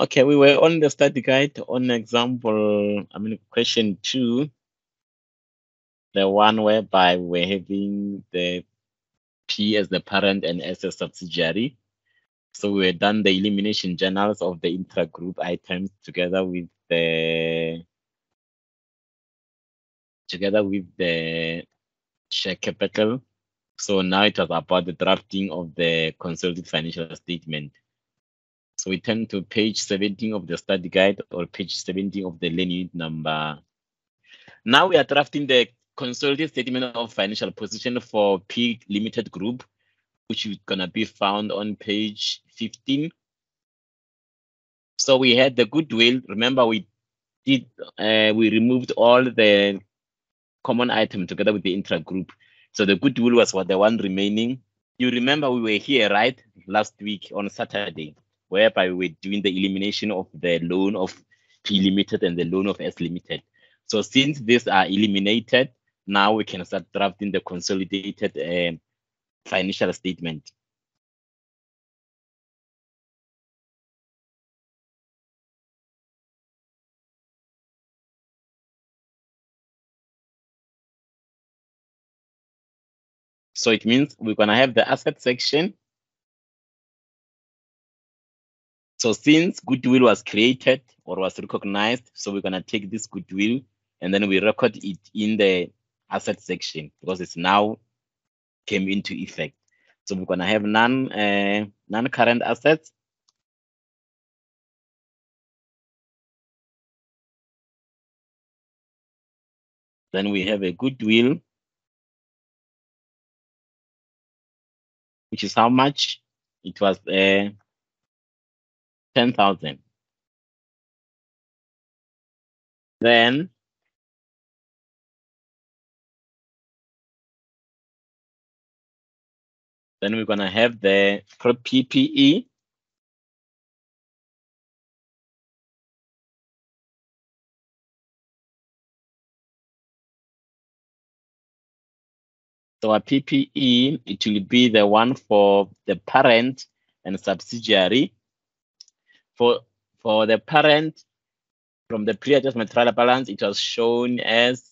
Okay, we were on the study guide on example, I mean, question two, the one whereby we're having the P as the parent and S as subsidiary. So we had done the elimination journals of the intra-group items together with the together with the share capital. So now it was about the drafting of the consolidated financial statement. So we turn to page 17 of the study guide or page 17 of the learning number. Now we are drafting the consolidated statement of financial position for P Limited Group, which is gonna be found on page 15. So we had the goodwill. Remember, we did uh, we removed all the common item together with the intra group. So the goodwill was what the one remaining. You remember we were here, right? Last week on Saturday whereby we're doing the elimination of the loan of P Limited and the loan of S Limited. So since these are eliminated, now we can start drafting the consolidated uh, financial statement. So it means we're gonna have the asset section So since goodwill was created or was recognized, so we're gonna take this goodwill and then we record it in the asset section because it's now came into effect. So we're gonna have non uh, non-current assets. Then we have a goodwill, which is how much it was uh, 10,000. Then then we're gonna have the PPE. So a PPE, it will be the one for the parent and subsidiary for for the parent from the pre-adjustment trial balance, it was shown as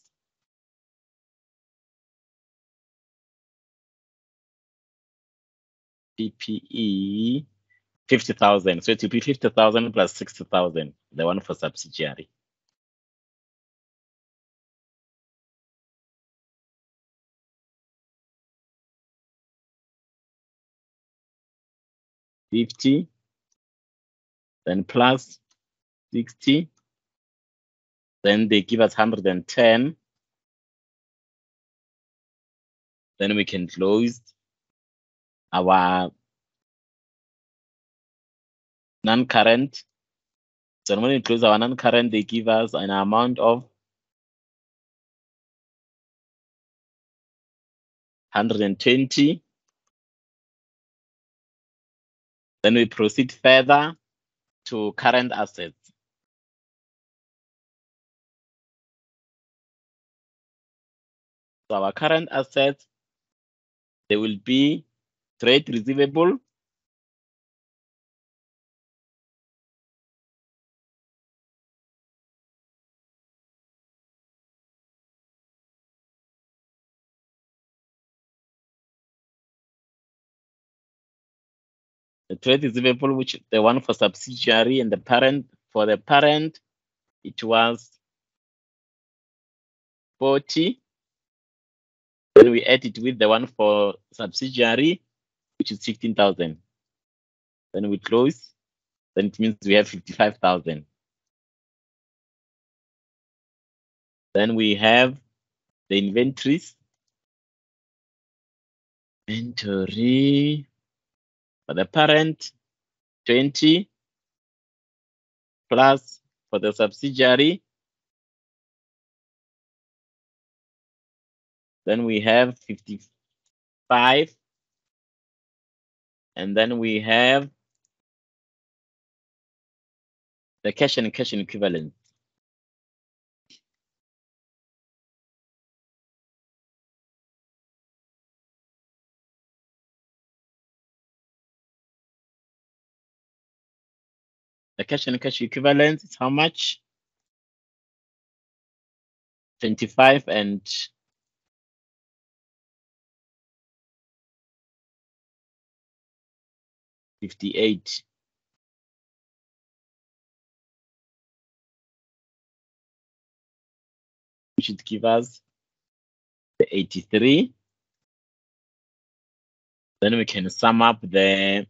PPE 50,000. So it will be 50,000 plus 60,000, the one for subsidiary. Fifty then plus 60. Then they give us 110. Then we can close our non-current. So when we close our non-current, they give us an amount of 120. Then we proceed further to current assets. So our current assets, they will be trade receivable, the trade receivable, which the one for subsidiary and the parent for the parent, it was 40. Then we add it with the one for subsidiary, which is 15,000. Then we close, then it means we have 55,000. Then we have the inventories. Inventory for the parent 20 plus for the subsidiary. Then we have 55. And then we have the cash and cash equivalent. The cash and cash equivalents is how much? 25 and Fifty-eight. Should give us the eighty-three. Then we can sum up the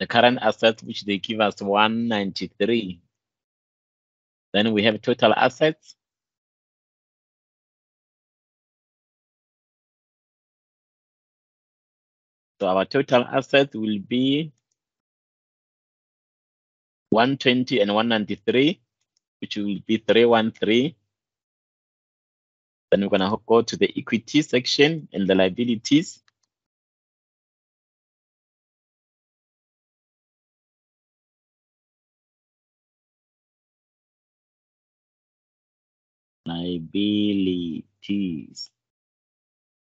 the current assets, which they give us 193. Then we have total assets. So our total assets will be 120 and 193, which will be 313. Then we're going to go to the equity section and the liabilities. Liabilities.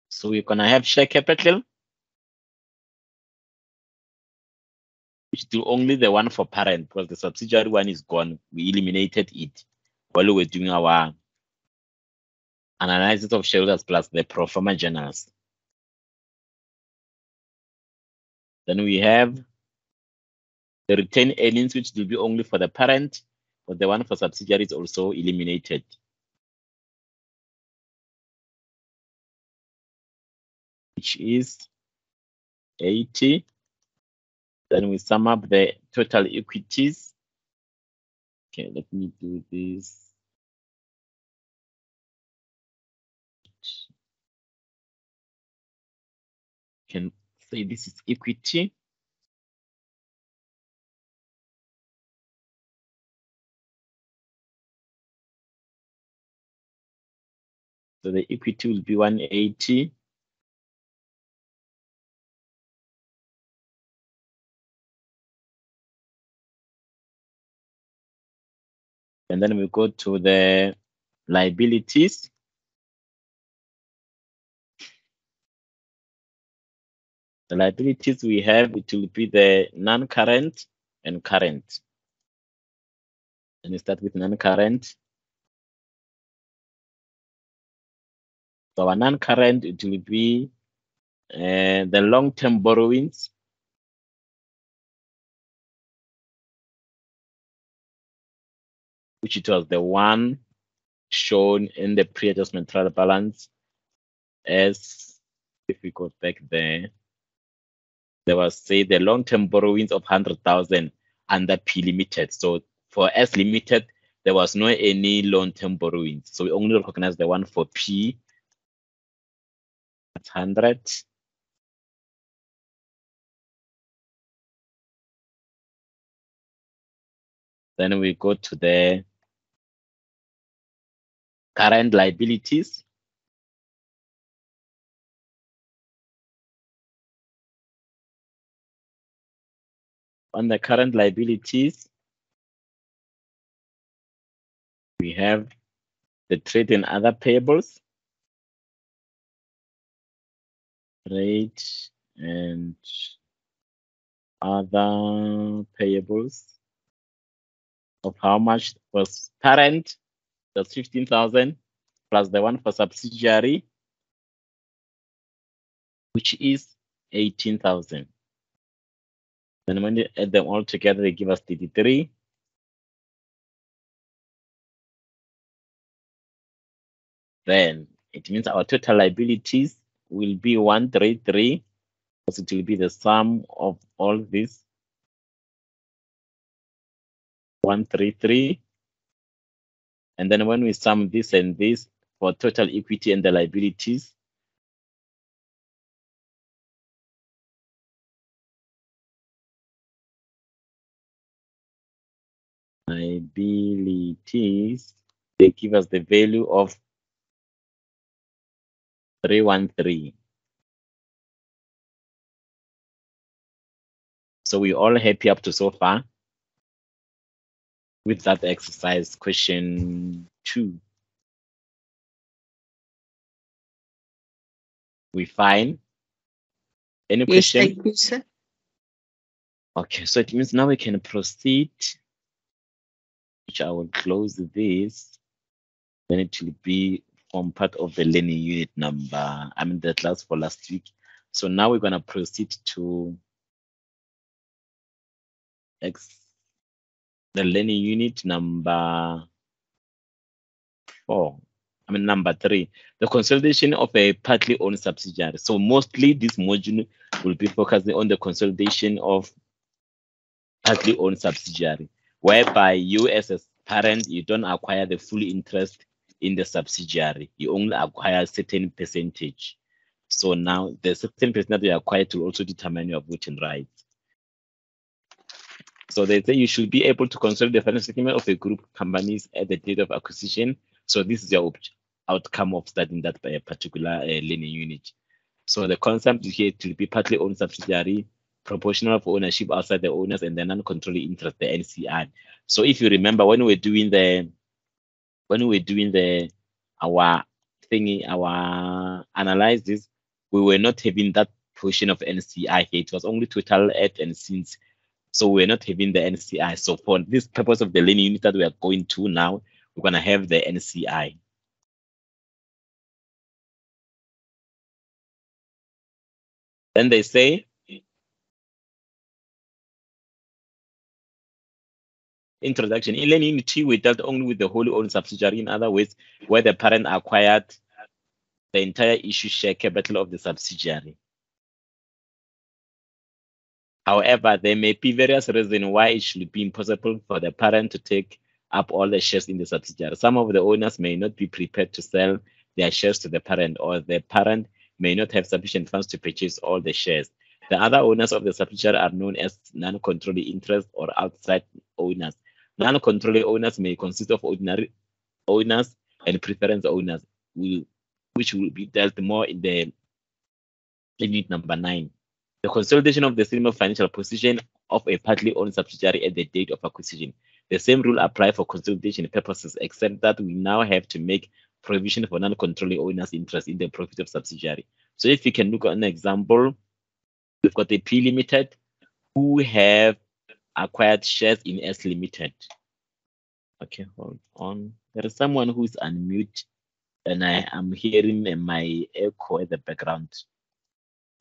So we're to have share capital, which do only the one for parent because the subsidiary one is gone. We eliminated it while we were doing our analysis of shareholders plus the pro forma journals. Then we have the retained earnings, which will be only for the parent, but the one for subsidiary is also eliminated. Which is 80. Then we sum up the total equities. Okay, let me do this. can say this is equity. So the equity will be 180. And then we go to the liabilities. The liabilities we have, it will be the non-current and current. And we start with non-current. So our non-current, it will be uh, the long-term borrowings. Which it was the one shown in the pre-adjustment trial balance as if we go back there there was say the long-term borrowings of 100,000 under P limited. So for S limited, there was no any long-term borrowings. So we only recognize the one for P. That's 100. Then we go to the current liabilities. on the current liabilities, we have the trade and other payables, trade and other payables of how much was parent, that's 15,000 plus the one for subsidiary, which is 18,000. Then when you add them all together, they give us 33. Then it means our total liabilities will be 133 because it will be the sum of all this. 133. And then when we sum this and this for total equity and the liabilities, liabilities, they give us the value of 313. So we're all happy up to so far with that exercise question two. We fine? Any Yes, question? thank you, sir. Okay, so it means now we can proceed, which I will close this. Then it will be from part of the learning unit number, I mean the class for last week. So now we're gonna proceed to X, the learning unit number four. I mean number three, the consolidation of a partly owned subsidiary. So mostly this module will be focusing on the consolidation of partly owned subsidiary, whereby you as a parent, you don't acquire the full interest in the subsidiary. You only acquire a certain percentage. So now the certain percentage that you acquire to also determine your voting rights. So they say you should be able to consolidate the financial statement of a group companies at the date of acquisition. So this is your outcome of studying that a particular uh, learning unit. So the concept is here to be partly owned subsidiary, proportional of ownership outside the owners, and the non-controlling interest, the NCI. So if you remember when we we're doing the when we we're doing the our thingy, our analysis, we were not having that portion of NCI here. It was only total at and since. So we're not having the NCI. So for this purpose of the learning unit that we are going to now, we're gonna have the NCI. Then they say, introduction. In learning unity, we dealt only with the wholly owned subsidiary. In other words, where the parent acquired the entire issue share capital of the subsidiary. However, there may be various reasons why it should be impossible for the parent to take up all the shares in the subsidiary. Some of the owners may not be prepared to sell their shares to the parent, or the parent may not have sufficient funds to purchase all the shares. The other owners of the subsidiary are known as non-controlling interest or outside owners. Non-controlling owners may consist of ordinary owners and preference owners, which will be dealt more in the unit number nine. The consolidation of the of financial position of a partly owned subsidiary at the date of acquisition. The same rule apply for consolidation purposes, except that we now have to make provision for non-controlling owners' interest in the profit of subsidiary. So if you can look at an example, we've got a P Limited who have acquired shares in S Limited. Okay, hold on. There is someone who's unmute and I am hearing my echo at the background.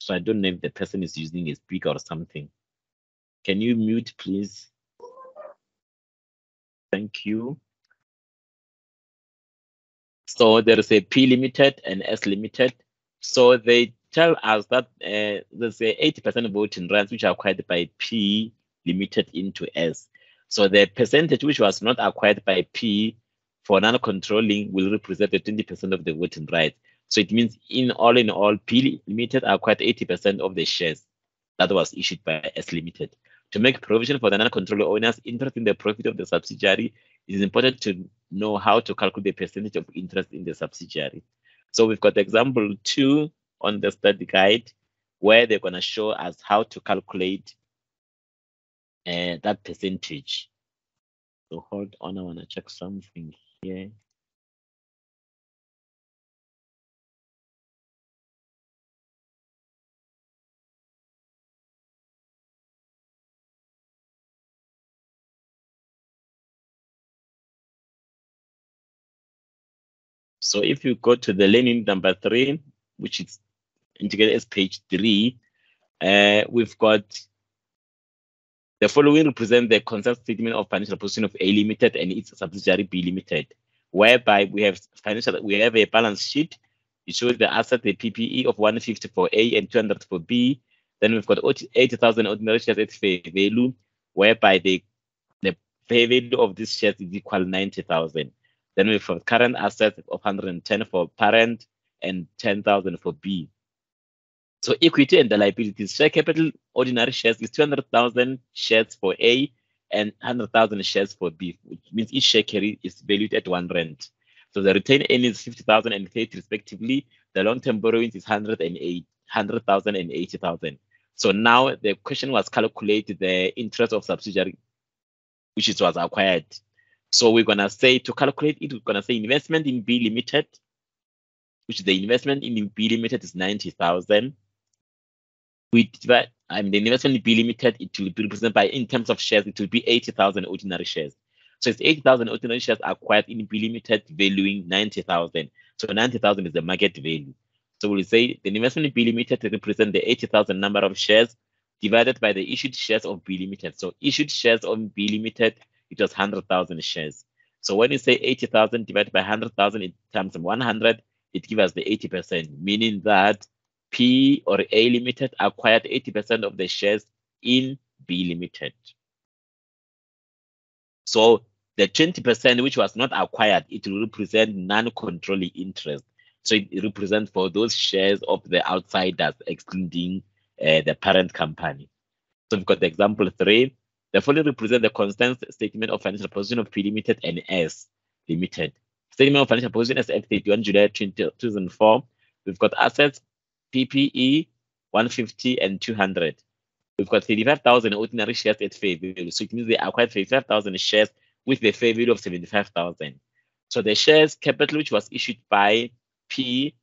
So I don't know if the person is using a speaker or something. Can you mute, please? Thank you. So there is a P limited and S limited. So they tell us that uh, there's a 80% of voting rights which are acquired by P limited into S. So the percentage which was not acquired by P for non-controlling will represent the 20% of the voting rights. So it means in all in all, P limited acquired 80% of the shares that was issued by S limited. To make provision for the non-controlling owners interest in the profit of the subsidiary, it is important to know how to calculate the percentage of interest in the subsidiary. So we've got example two on the study guide where they're going to show us how to calculate uh, that percentage. So hold on, I want to check something here. So if you go to the learning number three, which is integrated as page three, uh, we've got the following represent the concept statement of financial position of A Limited and its subsidiary B Limited, whereby we have financial we have a balance sheet. It shows the asset, the PPE of 150 for A and 200 for B. Then we've got 80,000 ordinary shares at fair value, whereby the the fair value of this shares is equal 90,000. Then we've got current assets of 110 for parent and 10,000 for B. So equity and the liabilities, share capital ordinary shares is 200,000 shares for A and 100,000 shares for B, which means each share carry is valued at one rand. So the retained earnings is 50,000 and 30 respectively. The long-term borrowings is 108, 100,000 and 80,000. So now the question was calculate the interest of subsidiary, which is was acquired. So we're gonna say to calculate it, we're gonna say investment in B limited, which the investment in B limited is 90,000. We divide I mean, the investment in B limited, it will be represented by, in terms of shares, it will be 80,000 ordinary shares. So it's 80,000 ordinary shares acquired in B limited valuing 90,000. So 90,000 is the market value. So we'll say the investment in B limited represents the 80,000 number of shares divided by the issued shares of B limited. So issued shares of B limited, it was 100,000 shares. So when you say 80,000 divided by 100,000 in terms of 100, it gives us the 80%, meaning that P or A Limited acquired 80% of the shares in B Limited. So the 20% which was not acquired, it will represent non-controlling interest. So it represents for those shares of the outsiders, excluding uh, the parent company. So we've got the example three. The following represent the constant statement of financial position of P Limited and S Limited. Statement of financial position as at 31 July 2004. We've got assets PPE 150 and 200. We've got 35,000 ordinary shares at fair value. So it means they acquired 35,000 shares with the fair value of 75,000. So the shares capital which was issued by P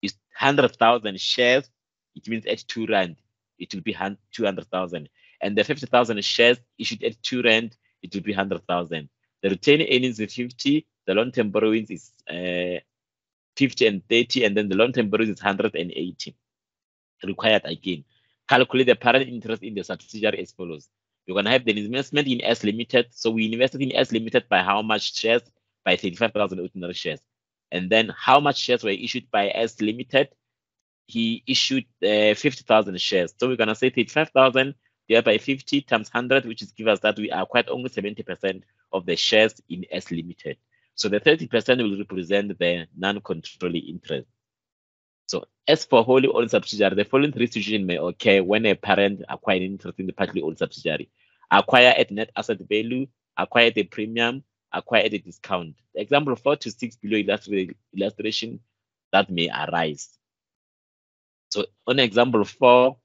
is 100,000 shares. It means at 2 Rand, it will be 200,000. And the 50,000 shares issued at 2 Rand, it will be 100,000. The retained earnings is 50. The long-term borrowings is uh, 50 and 30, and then the long-term borrowings is 180 required again. Calculate the parent interest in the subsidiary as follows. You're going to have the investment in S Limited. So we invested in S Limited by how much shares? By 35,000 ordinary shares. And then how much shares were issued by S Limited? He issued uh, 50,000 shares. So we're going to say 35,000 divided by 50 times 100, which is give us that we acquired only 70% of the shares in S Limited. So the 30% will represent the non-controlling interest. So as for wholly owned subsidiary, the following three situations may occur when a parent acquires interest in the partly owned subsidiary. Acquire at net asset value, acquire a premium, acquire at a discount. The example four to six below illustration that may arise. So on example four,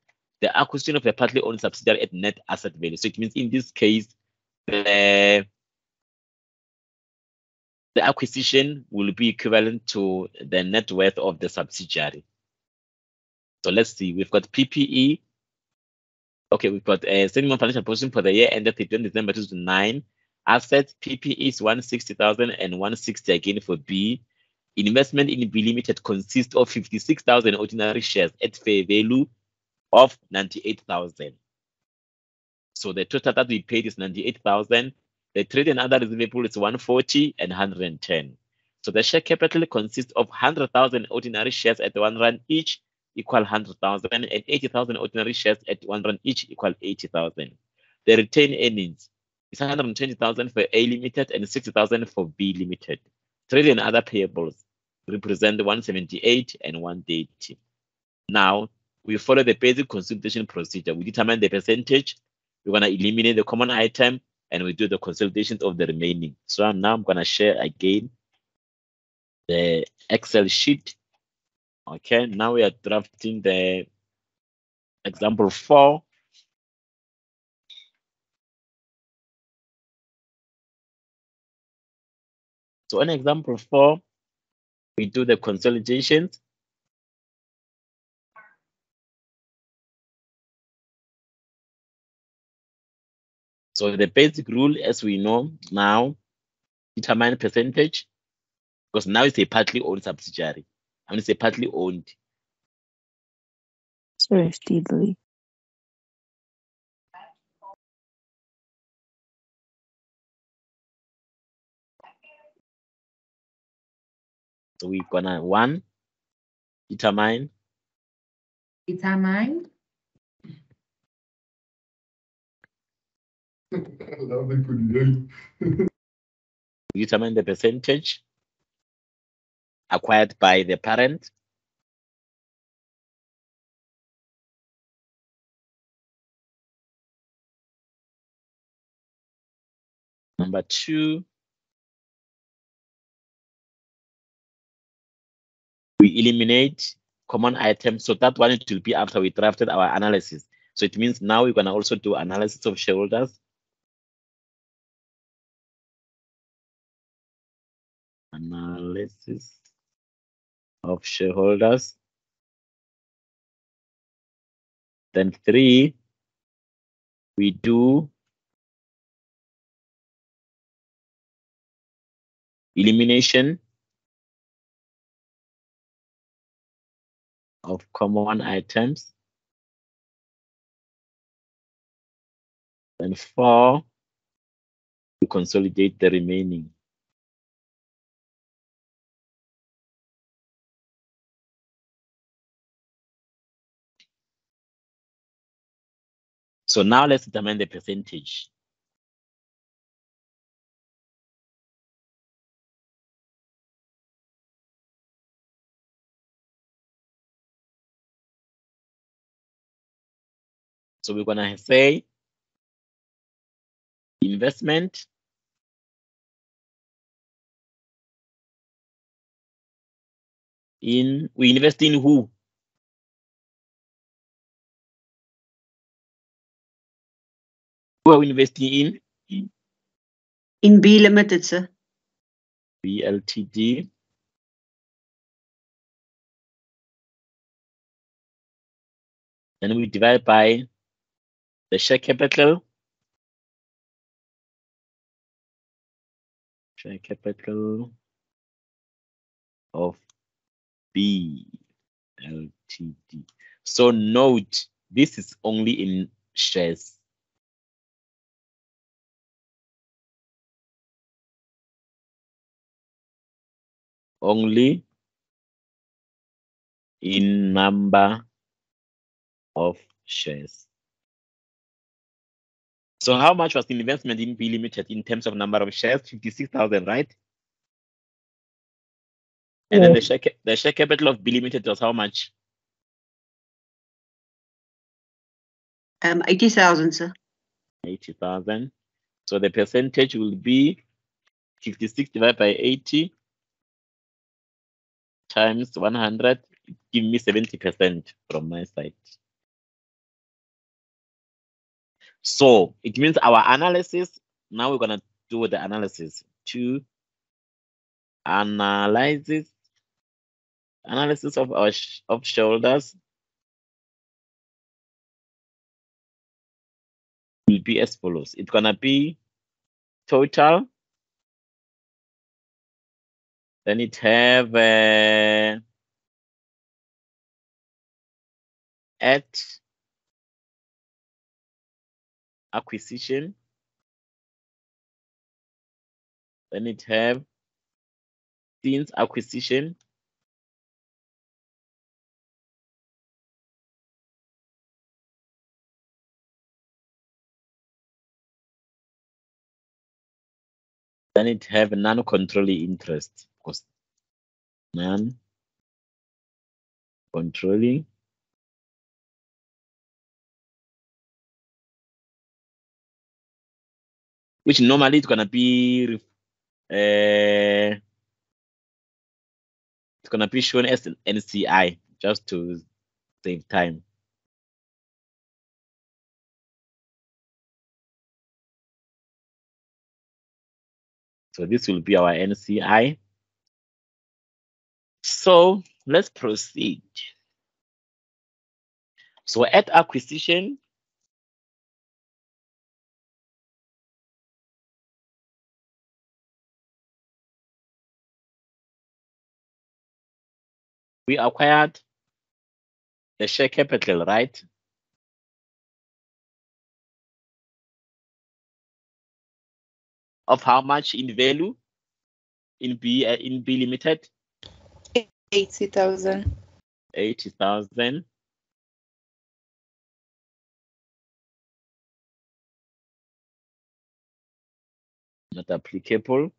the acquisition of a partly owned subsidiary at net asset value. So it means in this case, the the acquisition will be equivalent to the net worth of the subsidiary. So let's see, we've got PPE. Okay, we've got uh, a statement financial position for the year ended 31 December 2009. Assets, PPE is 160,000 and 160 again for B. Investment in B Limited consists of 56,000 ordinary shares at fair value of 98,000. So the total that we paid is 98,000 the trade and other receivable is 140 and 110. So the share capital consists of 100,000 ordinary shares at 1 rand each equal 100,000 and 80,000 ordinary shares at 1 rand each equal 80,000. The retained earnings is 120,000 for A limited and 60,000 for B limited. Trade and other payables represent 178 and 180. Now we follow the basic consolidation procedure. We determine the percentage. We're going to eliminate the common item and we do the consolidations of the remaining. So now I'm going to share again the Excel sheet. Okay, now we are drafting the example four. So in example four, we do the consolidations. So the basic rule, as we know now, determine percentage, because now it's a partly owned subsidiary. I mean, it's a partly owned. Sorry, Steadily. So we're gonna one determine Determine determine the percentage acquired by the parent. Number two, we eliminate common items. So that one it will be after we drafted our analysis. So it means now we're gonna also do analysis of shareholders. Analysis of shareholders. Then three, we do elimination of common items. And four, we consolidate the remaining. So now let's determine the percentage. So we're gonna say investment in we invest in who? Who are we investing in? In B Limited, sir. BLTD. Then we divide by the share capital. Share capital of B Ltd. So note, this is only in shares. Only in number of shares. So how much was the investment in B Limited in terms of number of shares? 56,000, right? And then the share, the share capital of B Limited was how much? Um, 80,000, sir. 80,000. So the percentage will be 56 divided by 80 times 100. Give me 70% from my side. So it means our analysis, now we're gonna do the analysis to analysis, analysis of our sh- of shoulders will be as follows. It's gonna be total. Then it have uh, at acquisition. Then it have since acquisition. Then it have non-controlling interest, of course. Non-controlling which normally it's gonna be uh, it's gonna be shown as an NCI just to save time. So this will be our NCI. So let's proceed. So at acquisition, we acquired the share capital, right? Of how much in value in B uh, in B Limited? 80,000. 80,000. Not applicable.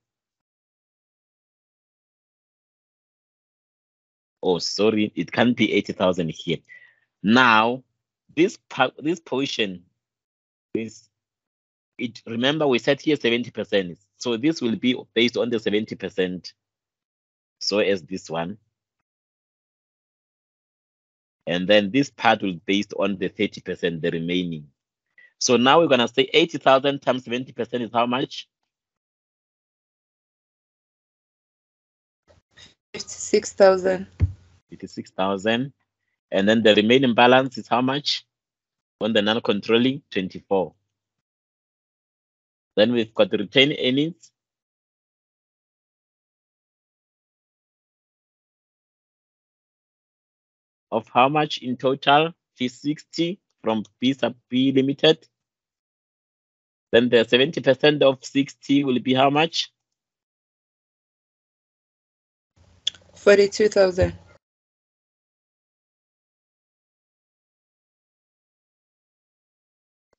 Oh, sorry, it can't be 80,000 here. Now, this this portion is, it, remember we said here 70%. So this will be based on the 70%. So as this one. And then this part will be based on the 30%, the remaining. So now we're gonna say 80,000 times 70% is how much? 56,000. 56,000. And then the remaining balance is how much? On the non-controlling, 24. Then we've got the retained earnings. Of how much in total? P60 from B sub B limited. Then the 70% of 60 will be how much? Forty-two thousand.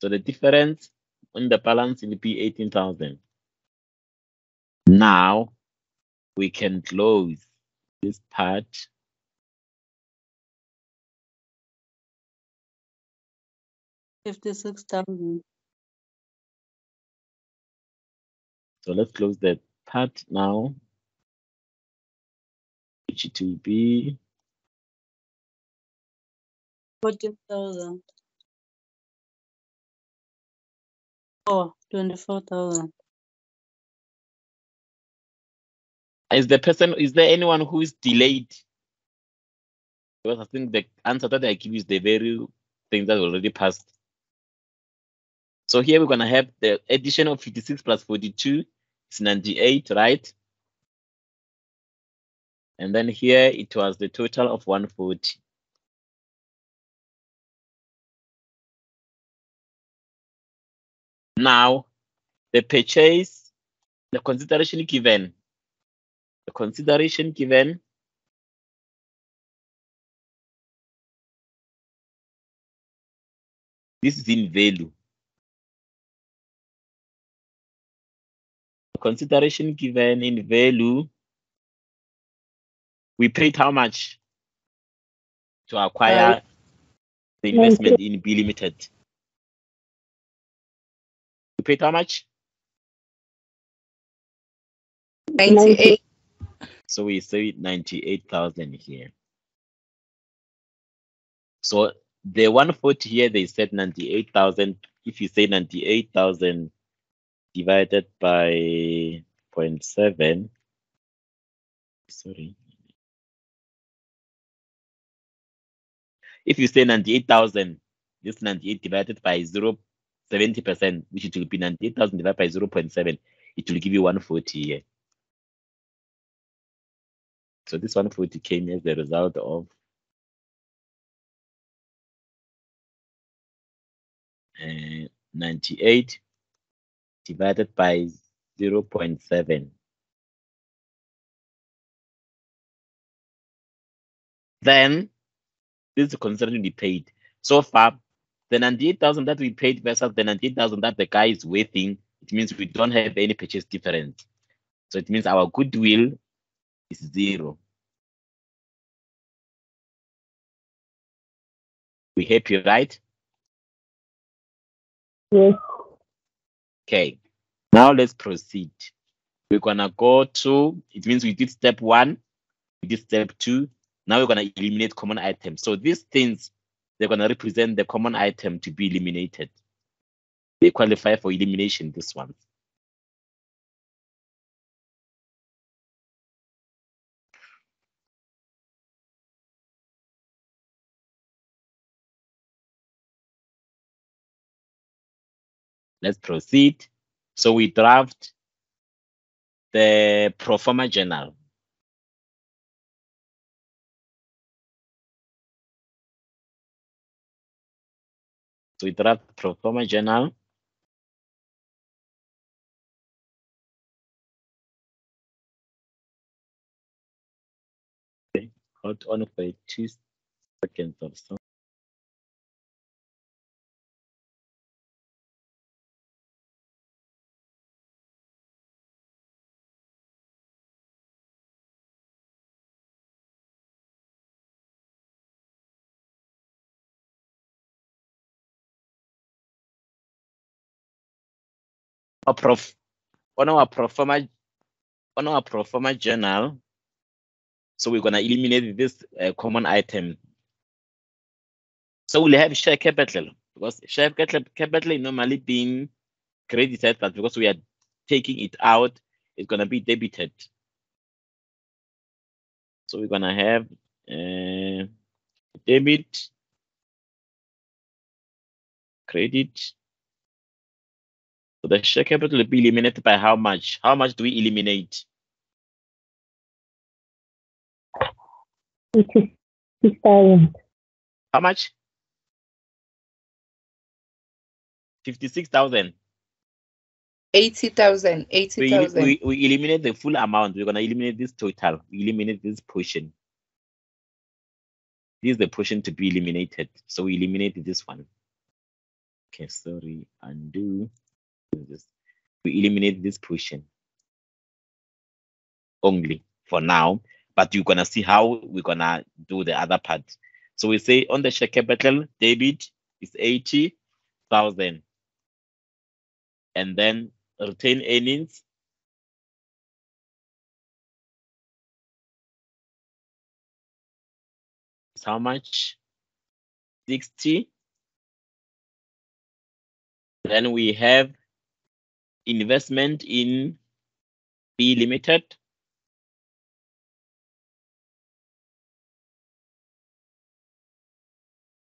So the difference in the balance will be 18,000. Now we can close this part. Fifty-six thousand. So let's close that part now. Which it will be Forty thousand. Oh, twenty-four thousand. is the person is there anyone who is delayed? Because I think the answer that I give is the very thing that already passed. So here we're gonna have the addition of 56 plus 42 is 98, right? And then here it was the total of 140. Now, the purchase, the consideration given, the consideration given this is in value. Consideration given in value, we paid how much to acquire uh, the investment in B Limited? We paid how much? Ninety-eight. So we say 98,000 here. So the 140 here, they said 98,000. If you say 98,000 divided by 0.7, sorry. If you say 98,000, this 98 divided by 0, 70%, which it will be 98,000 divided by 0.7, it will give you 140 here. So this 140 came as a result of uh, 98 divided by 0.7. Then this is considered to be paid. So far, the 98,000 that we paid versus the 98,000 that the guy is waiting, it means we don't have any purchase difference. So it means our goodwill is zero. We happy, right? Yes. Okay. Now let's proceed. We're gonna go to, it means we did step one, we did step two. Now we're gonna eliminate common items. So these things, they're gonna represent the common item to be eliminated. They qualify for elimination, this one. Let's proceed. So we draft the pro forma journal. So we draft pro forma journal. Okay, hold on for two seconds or so. Our prof on our pro forma on our pro journal. So we're gonna eliminate this uh, common item. So we'll have share capital because share capital normally being credited, but because we are taking it out, it's gonna be debited. So we're gonna have uh, debit, credit, So the share capital will be eliminated by how much? How much do we eliminate? Fifty-six thousand. How much? 56,000. 80,000. We, 80,000. we, we eliminate the full amount. We're going to eliminate this total. We eliminate this portion. This is the portion to be eliminated. So we eliminate this one. Okay, sorry. Undo. We eliminate this portion only for now. But you're to see how we're to do the other part. So we say on the share capital, debit is 80,000. And then retain earnings is how much? 60. Then we have investment in B Limited.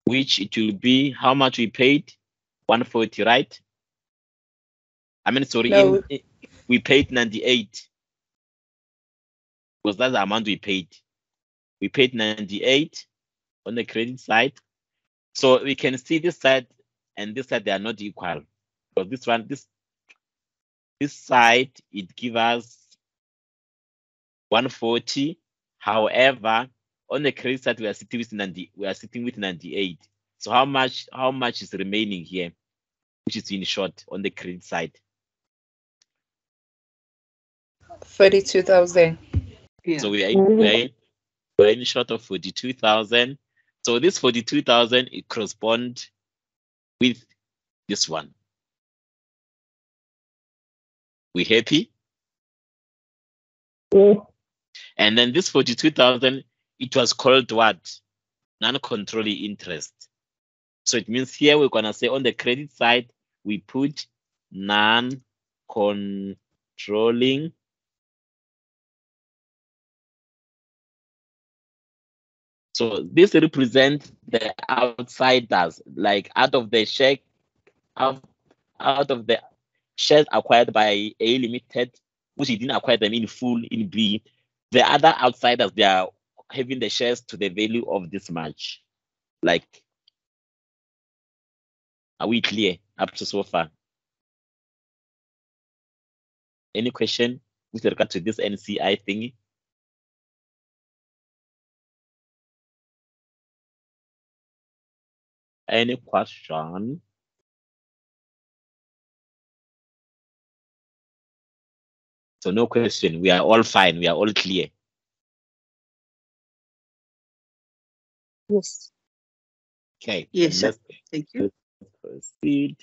Which it will be how much we paid? 140, right? I mean, sorry, No. in, in- we paid 98. Was that the amount we paid? We paid 98 on the credit side. So we can see this side and this side, they are not equal. Because this one, this this side, it gives us 140. However, on the credit side, we are sitting with 90, we are sitting with 98. So how much how much is remaining here, which is in short on the credit side? 42,000. Yeah. So we are, in- we are, in- we are in short of 42,000. So this 42,000 it correspond with this one. We happy? Yes. And then this 42,000, it was called what? Non-controlling interest. So it means here we're gonna say on the credit side, we put non-controlling So this represents the outsiders, like out of the share, out, out of the shares acquired by A Limited, which he didn't acquire them in full in B. The other outsiders, they are having the shares to the value of this much. Like, are we clear up to so far? Any question with regard to this NCI thingy? Any question? So no question. We are all fine. We are all clear. Yes. Okay. Yes, sir. Thank you. proceed.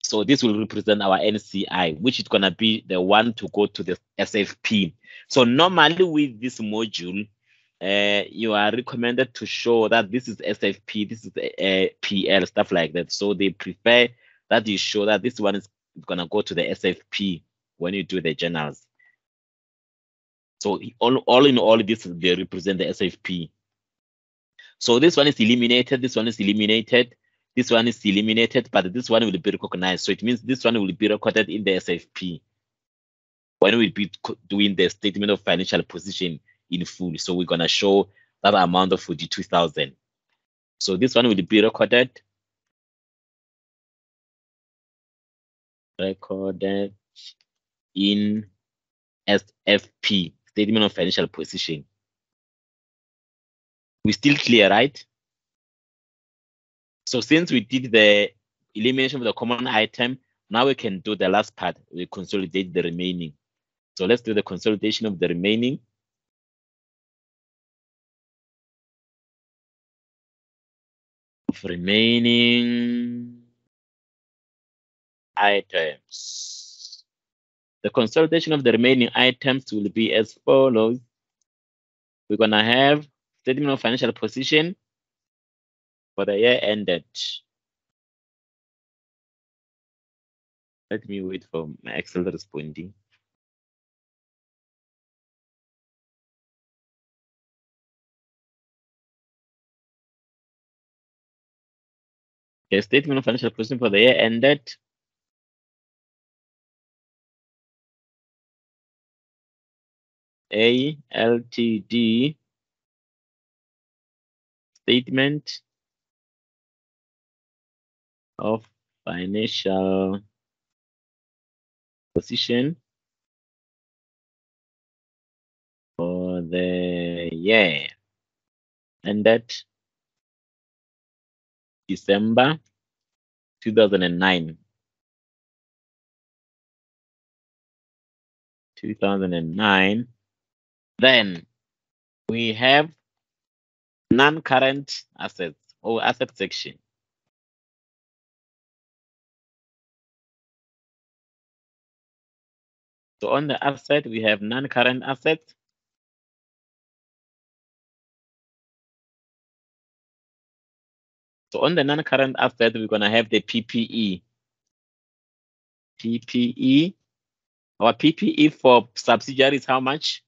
So this will represent our NCI, which is gonna be the one to go to the SFP. So normally with this module, uh, you are recommended to show that this is SFP, this is a, PL, stuff like that. So they prefer that you show that this one is gonna go to the SFP when you do the journals. So all, all in all, this they represent the SFP. So this one is eliminated, this one is eliminated, this one is eliminated, but this one will be recognized. So it means this one will be recorded in the SFP when we'll be doing the statement of financial position in full. So we're gonna show that amount of 42,000. So this one will be recorded. Recorded in SFP, statement of financial position. We still clear, right? So since we did the elimination of the common item, now we can do the last part. We consolidate the remaining. So let's do the consolidation of the remaining. Of remaining items. The consolidation of the remaining items will be as follows. We're gonna have statement of financial position for the year ended. Let me wait for my Excel responding. Okay, statement of financial position for the year ended A Ltd statement of financial position for the year ended December 2009. 2009. Then we have non-current assets or asset section. So on the asset, we have non-current assets. So on the non-current asset, we're gonna have the PPE. PPE. Our PPE for subsidiaries, how much?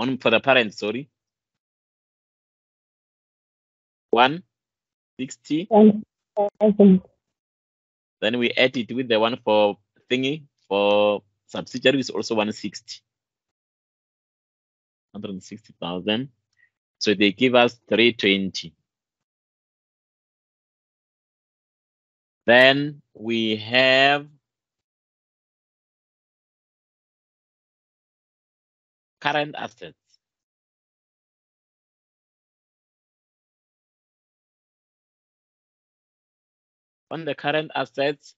On for the parents, sorry. One sixty. One thousand. Then we add it with the one for thingy for subsidiaries also 160. 160,000. So they give us 320. Then we have current assets. On the current assets,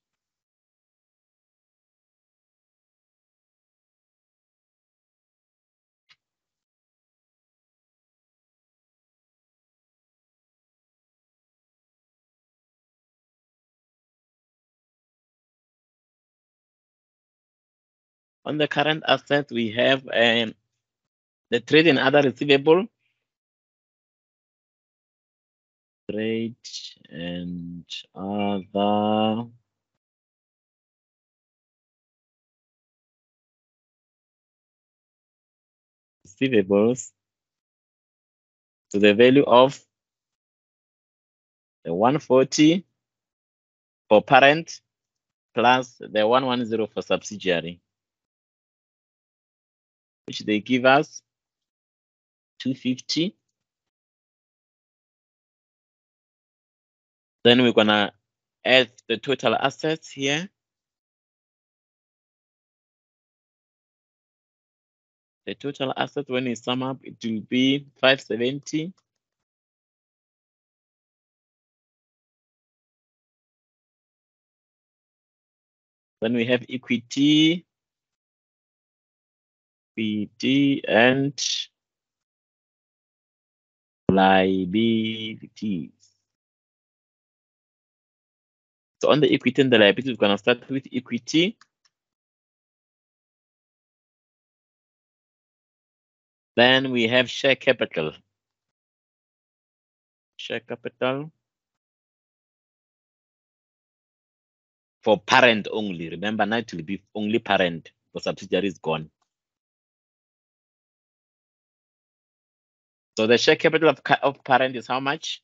on the current asset, we have um, the trade and other receivable. Trade and other. Receivables to the value of the 140 for parent plus the 110 for subsidiary which they give us 250. Then we're gonna add the total assets here. The total asset when we sum up, it will be 570. Then we have equity, equity and liabilities. So on the equity and the liabilities, we're gonna start with equity. Then we have share capital. Share capital. For parent only. Remember, now it will be only parent. For subsidiary is gone. So the share capital of, of parent is how much?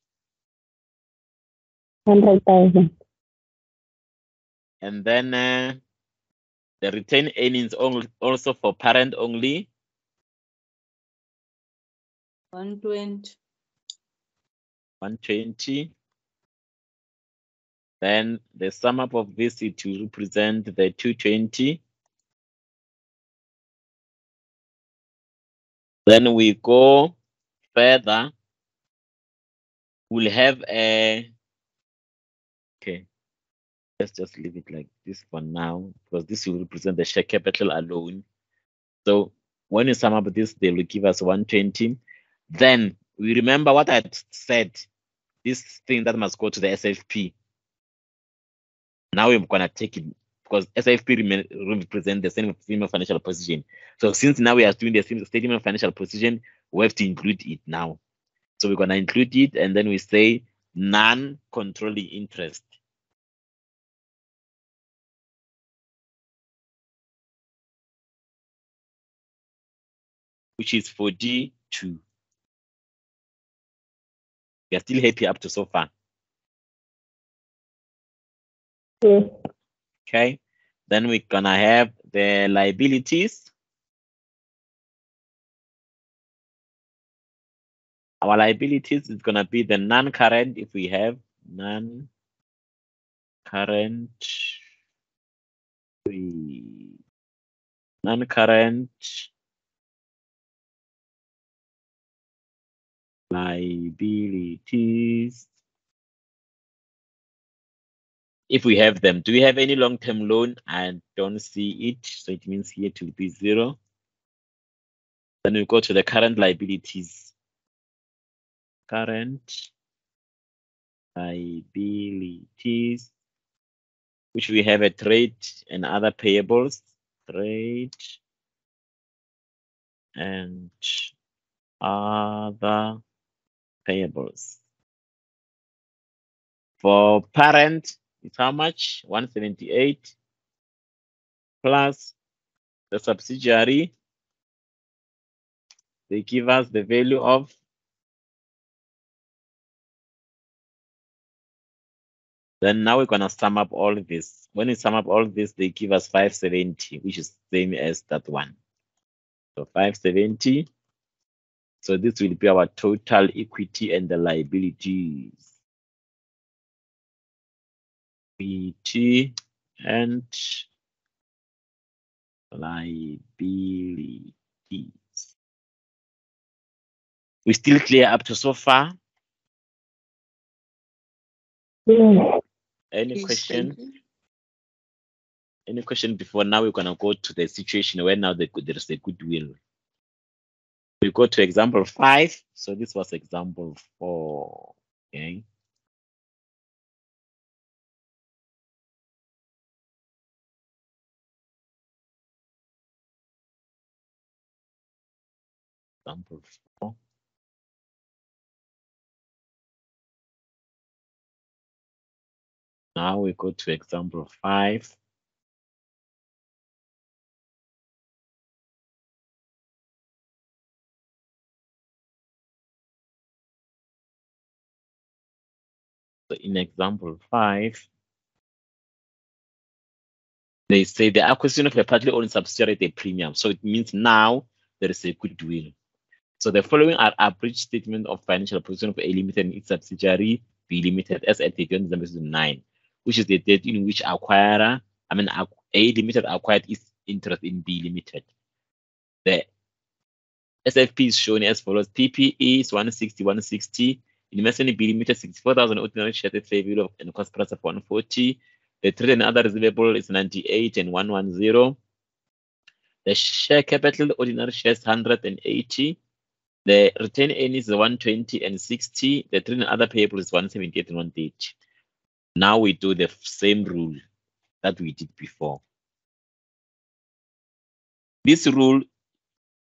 Hundred thousand. And then uh, the retained earnings al- also for parent only. One twenty. 120. Then the sum up of this it will represent the 220. Then we go further. We'll have a okay. Let's just leave it like this for now because this will represent the share capital alone. So when you sum up this, they will give us 120. Then we remember what I said this thing that must go to the SFP. Now we're gonna take it because SFP remain, represent the same same financial position. So since now we are doing the same statement of financial position, we have to include it now. So we're gonna include it and then we say non-controlling interest. Which is 42. We are still happy up to so far. Yes. Okay. Then we're gonna have the liabilities. Our liabilities is gonna be the non-current if we have non-current non-current liabilities. If we have them, do we have any long-term loan? I don't see it, so it means here it will be zero. Then we go to the current liabilities. Current liabilities, which we have a trade and other payables. Trade and other payables. For parent, it's how much? 178 plus the subsidiary. They give us the value of Then now we're gonna sum up all this. When we sum up all this, they give us 570, which is same as that one. So 570. So this will be our total equity and the liabilities. Equity and liabilities. We still clear up to so far? Any Yes, question? Any question before now? We're gonna go to the situation where now the, there is a goodwill. We go to example five. So this was example four. Okay. Example Now we go to example five. So in example five, they say the acquisition of a partly owned subsidiary at a premium. So it means now there is a goodwill. So the following are a abridged statement of financial position of A Limited its subsidiary B Limited as at 31 December 2009, which is the date in which acquirer, I mean A Limited acquired its interest in B Limited. The SFP is shown as follows: PPE is 160, 160. Investment in B Limited 64,000 ordinary shares at and cost price of 140. The trade and other receivable is 98 and 110. The share capital ordinary shares 180. The retained earnings is 120 and 60. The trade and other payable is 178 and 130. Now we do the same rule that we did before. This rule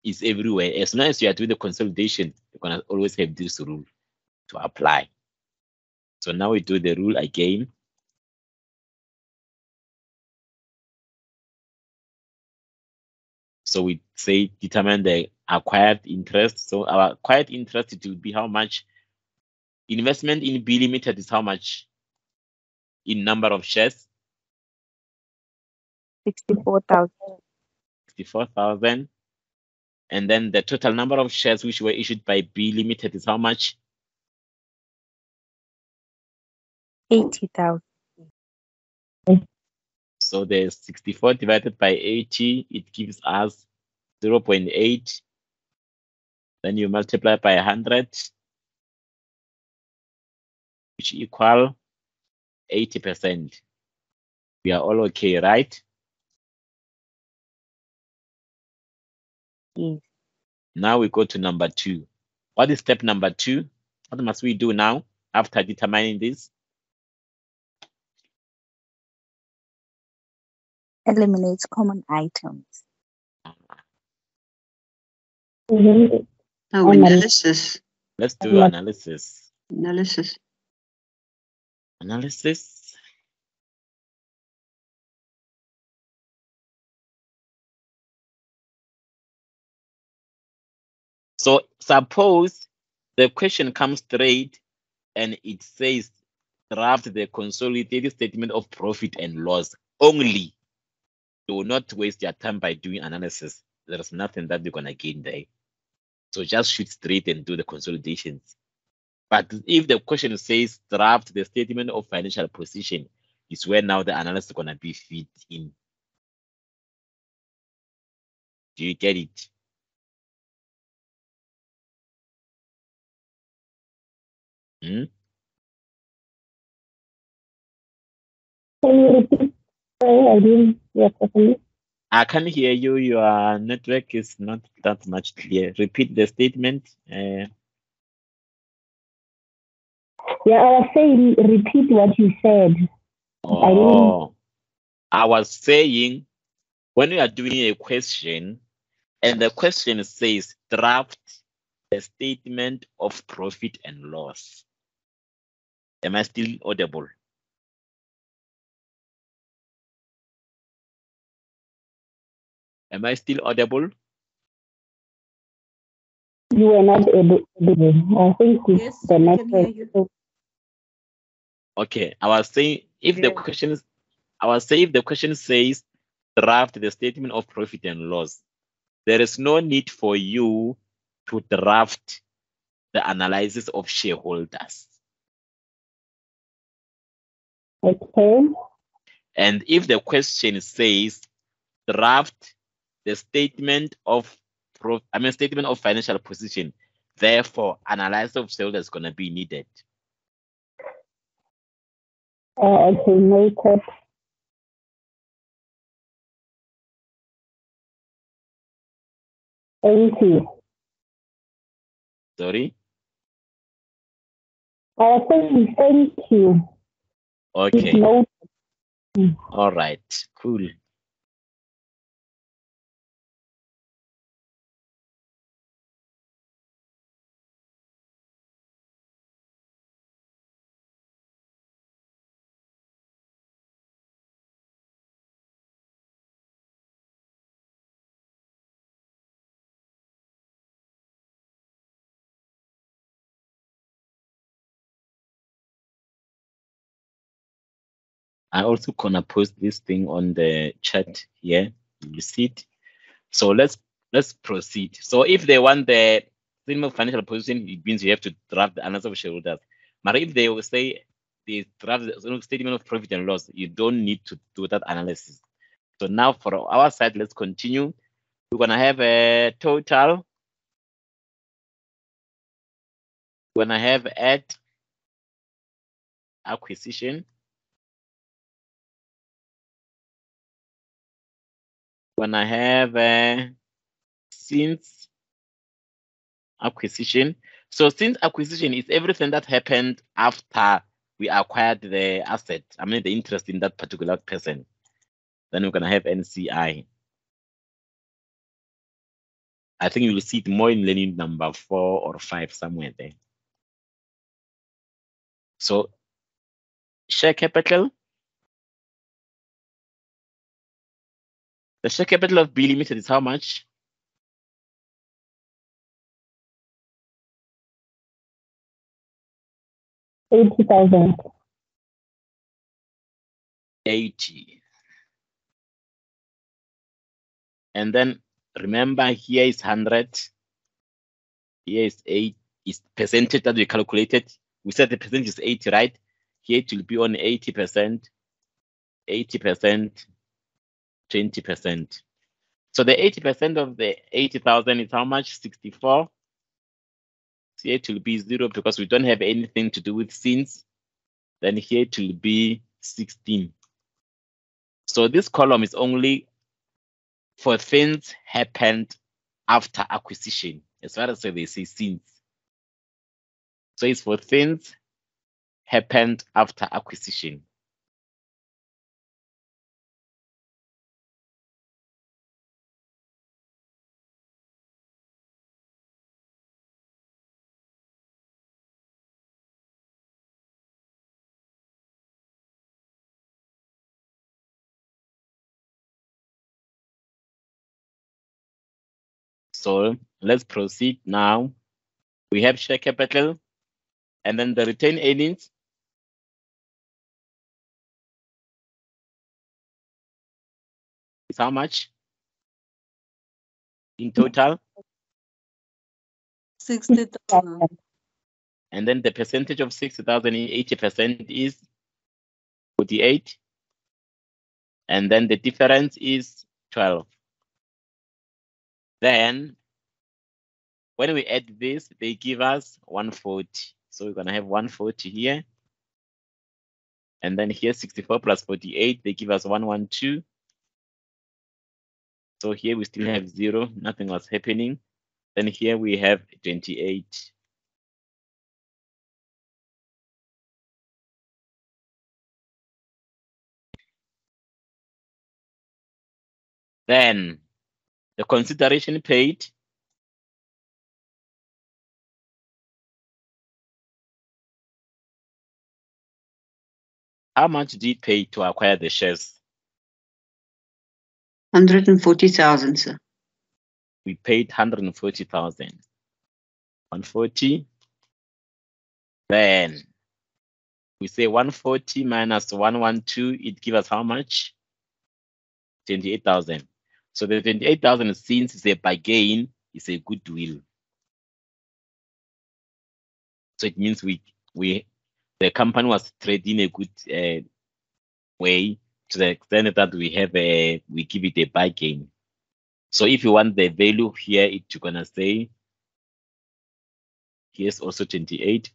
is everywhere. As long as you are doing the consolidation, you're gonna always have this rule to apply. So now we do the rule again. So we say determine the acquired interest. So our acquired interest it will be how much investment in B Limited is how much in number of shares, Sixty-four thousand. 64,000. And then the total number of shares which were issued by B Limited is how much? Eighty thousand. So there's 64 divided by 80, it gives us 0.8. Then you multiply by 100, which equal 80%. We are all okay, right? Yes. Now we go to number two. What is step number two? What must we do now after determining this? Eliminates common items. Mm-hmm. Oh, analysis, Let's do Yeah. analysis. analysis. Analysis. So suppose the question comes straight and it says draft the consolidated statement of profit and loss only. Do not waste your time by doing analysis. There is nothing that you're gonna gain there. So just shoot straight and do the consolidations. But if the question says draft the statement of financial position, is where now the analysis is gonna be fit in. Do you get it? Hmm? Can you repeat? Sorry, I didn't hear properly. I can hear you. Your network is not that much clear. Repeat the statement. Uh, Yeah, I was saying, repeat what you said. I didn't- oh, I was saying when you are doing a question and the question says draft a statement of profit and loss. Am I still audible? Am I still audible? You were not able able- I think it's Yes, the we network. Hear you. So, Okay, I was saying if the Yeah. question is, I was saying if the question says draft the statement of profit and loss, there is no need for you to draft the analysis of shareholders. Okay. And if the question says draft the statement of I mean statement of financial position, therefore analysis of shareholders is gonna be needed. Uh, okay. Thank you. Sorry. I was saying thank you. Okay. All right. Cool. I also gonna post this thing on the chat here. You see it. So let's let's proceed. So if they want the of financial position, it means you have to draft the analysis of shareholders. But if they will say they draft the statement of profit and loss, you don't need to do that analysis. So now for our side, let's continue. We're gonna have a total. We're gonna have add acquisition. When I have uh, since acquisition. So since acquisition is everything that happened after we acquired the asset, I mean the interest in that particular person. Then we're gonna have NCI. I think you will see it more in learning number four or five somewhere there. So share capital. The share capital of B Limited is how much? Eighty thousand. 80. And then remember here is 100. Here is 8 is percentage that we calculated. We said the percentage is 80, right? Here it will be on 80%, 80%, 20%. So the 80% of the 80,000 is how much? 64. Here it will be zero because we don't have anything to do with since. Then here it will be 16. So this column is only for things happened after acquisition, as far as they say since. So it's for things happened after acquisition. So let's proceed now. We have share capital and then the retained earnings. Is how much in total? Sixty thousand. And then the percentage of 60,000 in 80% is 48. And then the difference is 12. Then when we add this, they give us 140. So we're gonna have 140 here. And then here 64 plus 48, they give us 112. So here we still have zero, nothing was happening. Then here we have 28. Then the consideration paid How much did you pay to acquire the shares? Hundred and forty thousand, sir. We paid 140,000. 140. Then we say 140 minus 112, it gives us how much? 28,000. So the 28,000 since is a bargain, is a goodwill. So it means we we the company was trading a good uh, way to the extent that we have a we give it a bargain. So if you want the value here, it you're gonna say here's also 28.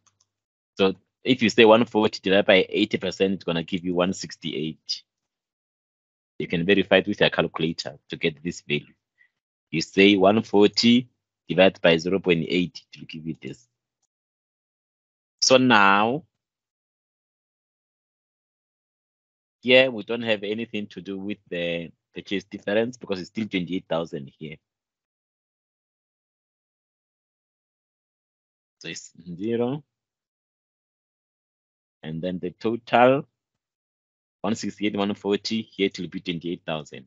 So if you say 140 divided by 80%, it's gonna give you 168. You can verify it with your calculator to get this value. You say 140 divided by 0.8 it will give you this. So now here we don't have anything to do with the purchase difference because it's still 28,000 here. So it's zero. And then the total 168, 140, here it will be 28,000.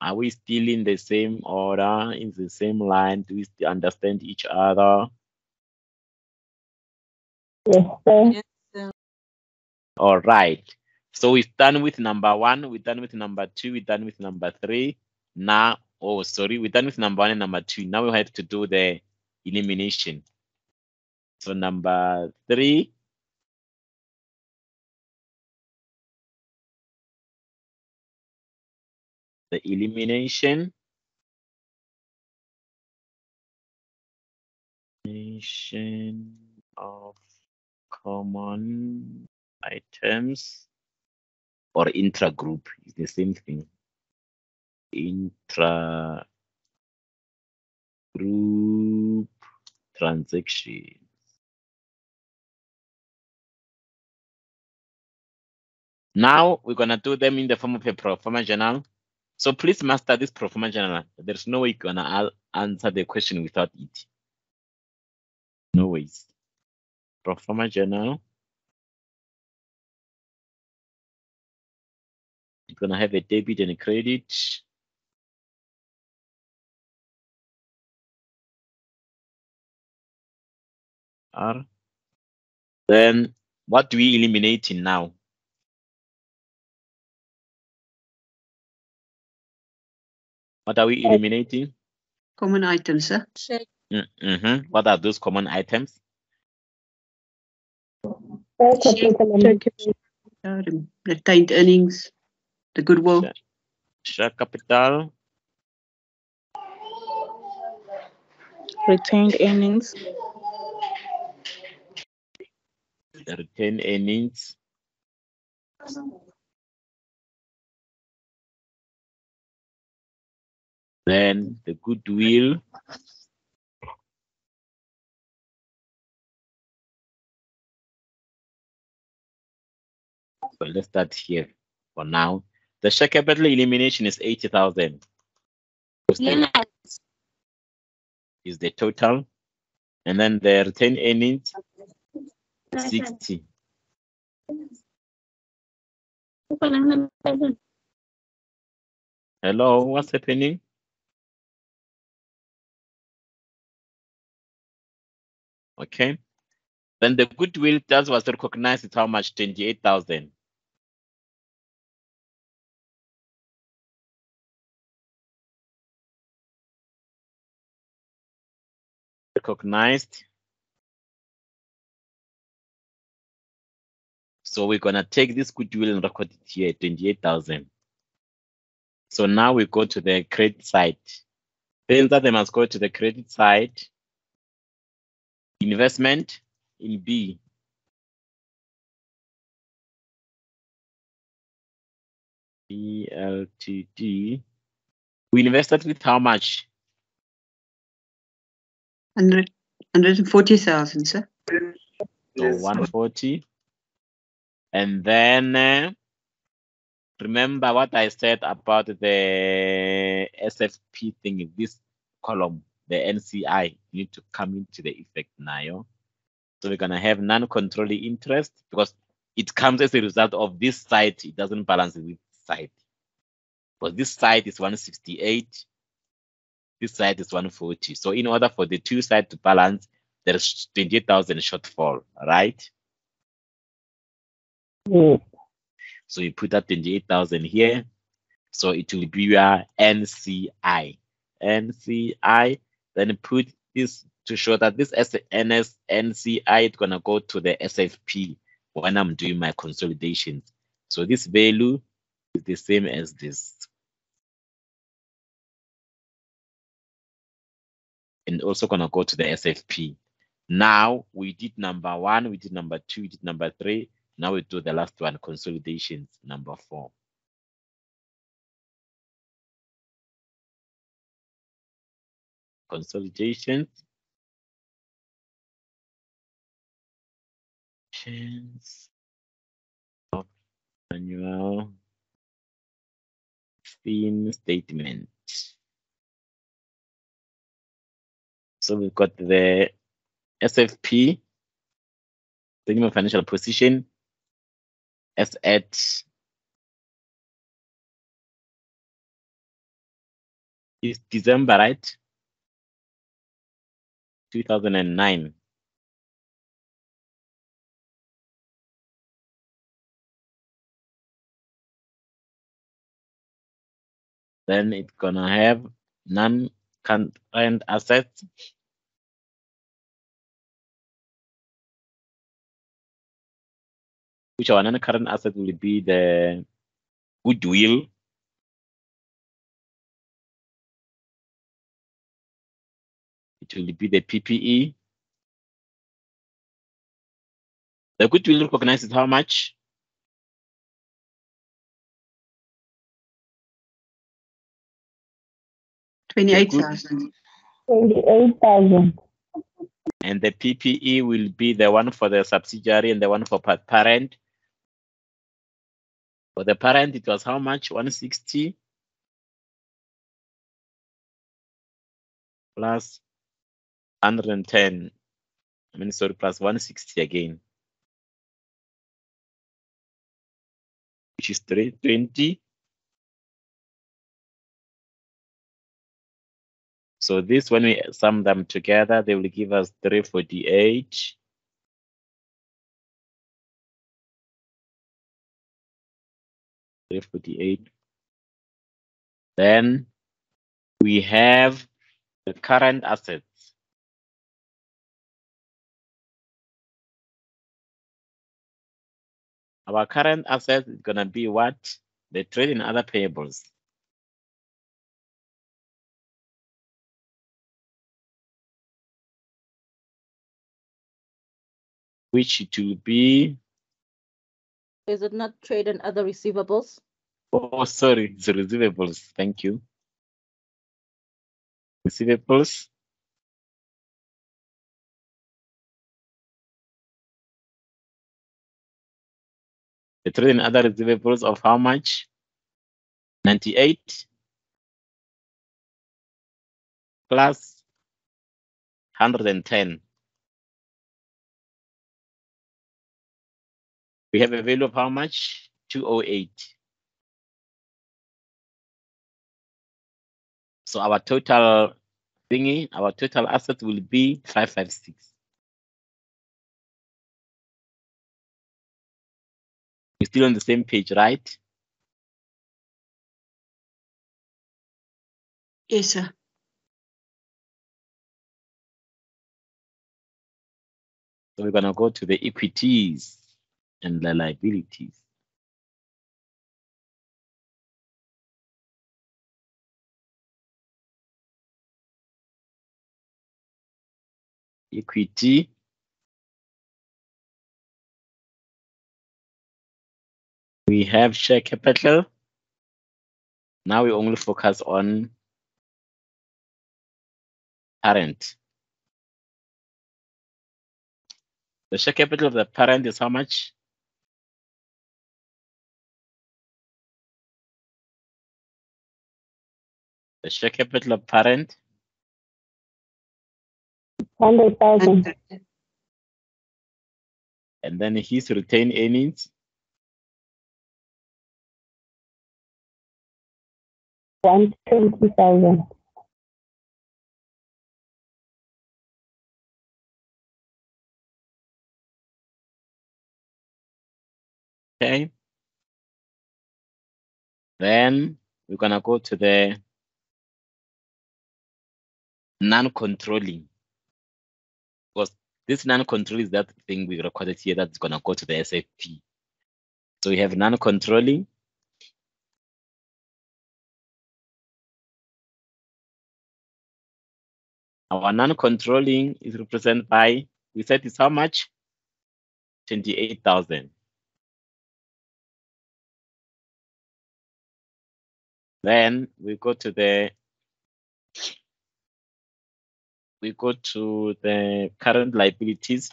Are we still in the same order, in the same line? Do we still understand each other? Yes, sir. Yes, sir. All right. So we've done with number one, we're done with number two, we're done with number three. Now, oh, sorry, we're done with number one and number two. Now we have to do the elimination. So number three. The elimination. Elimination of common items or intra-group is the same thing. Intra group transaction. Now we're gonna do them in the form of a pro forma journal. So please master this pro forma journal. There's no way you're gonna answer the question without it. No ways. Forma journal. It's gonna have a debit and a credit. R. Then what do we eliminate in now? What are we eliminating? Common items, sir. Check. Mm-hmm. What are those common items? Share capital the Retained earnings, the goodwill. Sure. Share capital, Retained earnings. the retained earnings, then the goodwill, well, let's start here for now. The share capital elimination is 80,000. Is the total. And then the retained earnings, 60. Hello, what's happening? Okay. Then the goodwill that was recognized is how much? 28,000. recognized. So we're gonna take this goodwill and record it here, 28,000. So now we go to the credit side. Then that they must go to the credit side. Investment in B. BLTD. We invested with how much? 100, 140,000, sir. So 140. And then uh, remember what I said about the SFP thing, in this column, the NCI, need to come into the effect now. So we're gonna have non-controlling interest because it comes as a result of this side, it doesn't balance with this side. Because this side is 168, this side is 140. So in order for the two sides to balance, there's 28,000 shortfall, right? So you put that 28,000 here. So it will be your NCI. NCI, then put this to show that this NS NCI is gonna go to the SFP when I'm doing my consolidations. So this value is the same as this. And also gonna go to the SFP. Now we did number one, we did number two, we did number three. Now we do the last one, consolidations, number four. Consolidations. Of annual theme statement. So we've got the SFP, statement financial position, as at is December, right? 2009. Then it's gonna have non-current assets. which our non-current asset will be the goodwill. Will be the PPE. The goodwill recognizes how much? Twenty-eight thousand. Twenty-eight thousand. And the PPE will be the one for the subsidiary and the one for parent. For the parent, it was how much? 160 plus 110. I mean, sorry, plus 160 again, which is 320. So this, when we sum them together, they will give us 348. Three forty-eight. Then we have the current assets. Our current assets is gonna be what? The trade and other payables. Which it will be, Is it not trade and other receivables? oh, sorry, it's receivables. Thank you. Receivables. The trade and other receivables of how much? 98 plus 110. We have a value of how much? 208. So our total thingy, our total asset will be 556. We're still on the same page, right? Yes, sir. So we're gonna go to the equities and the liabilities. Equity. We have share capital. Now we only focus on parent. The share capital of the parent is how much? The share capital of parent, Hundred thousand. And then his retained earnings, One twenty thousand. okay? Then we're gonna go to the non-controlling. Because this non-controlling is that thing we recorded here that's gonna go to the SFP. So we have non-controlling. Our non-controlling is represented by, we said it's how much? Twenty-eight thousand. Then we go to the we go to the current liabilities.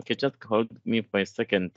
Okay, just hold me for a second.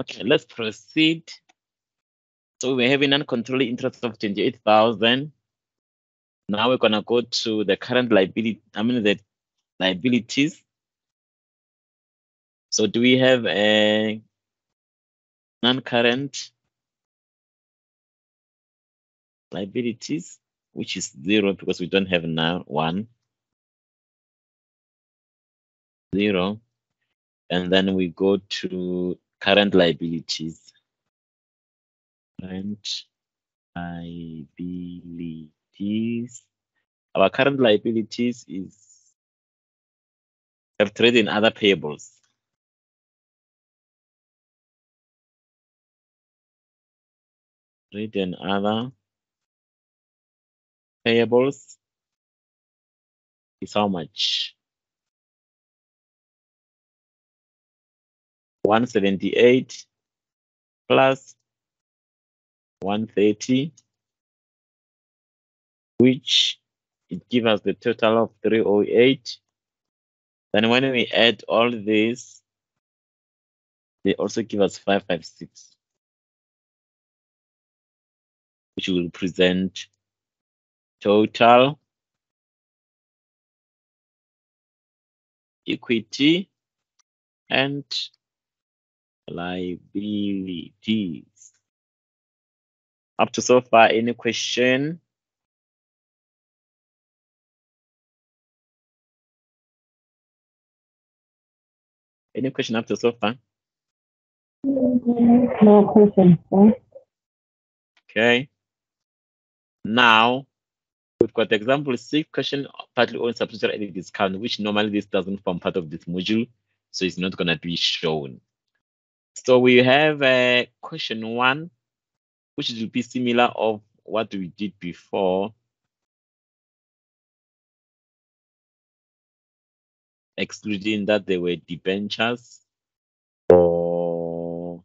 Okay, let's proceed. So we're having non-controlling interest of twenty-eight thousand. Now we're gonna go to the current liability, I mean the liabilities. So do we have a non-current liabilities, which is zero because we don't have now one. Zero. And then we go to current liabilities. Current liabilities. Our current liabilities is have trade in other payables. Trade and other payables is how much? 178 plus 130, which it gives us the total of 308. Then when we add all this, they also give us 556, which will present total equity and liabilities. Up to so far, any question? Any question up to so far? No question, sir. Okay. Now we've got example six question partly on subsidiary discount, which normally this doesn't form part of this module, so it's not gonna be shown. So we have a question one, which will be similar of what we did before. Excluding that there were debentures for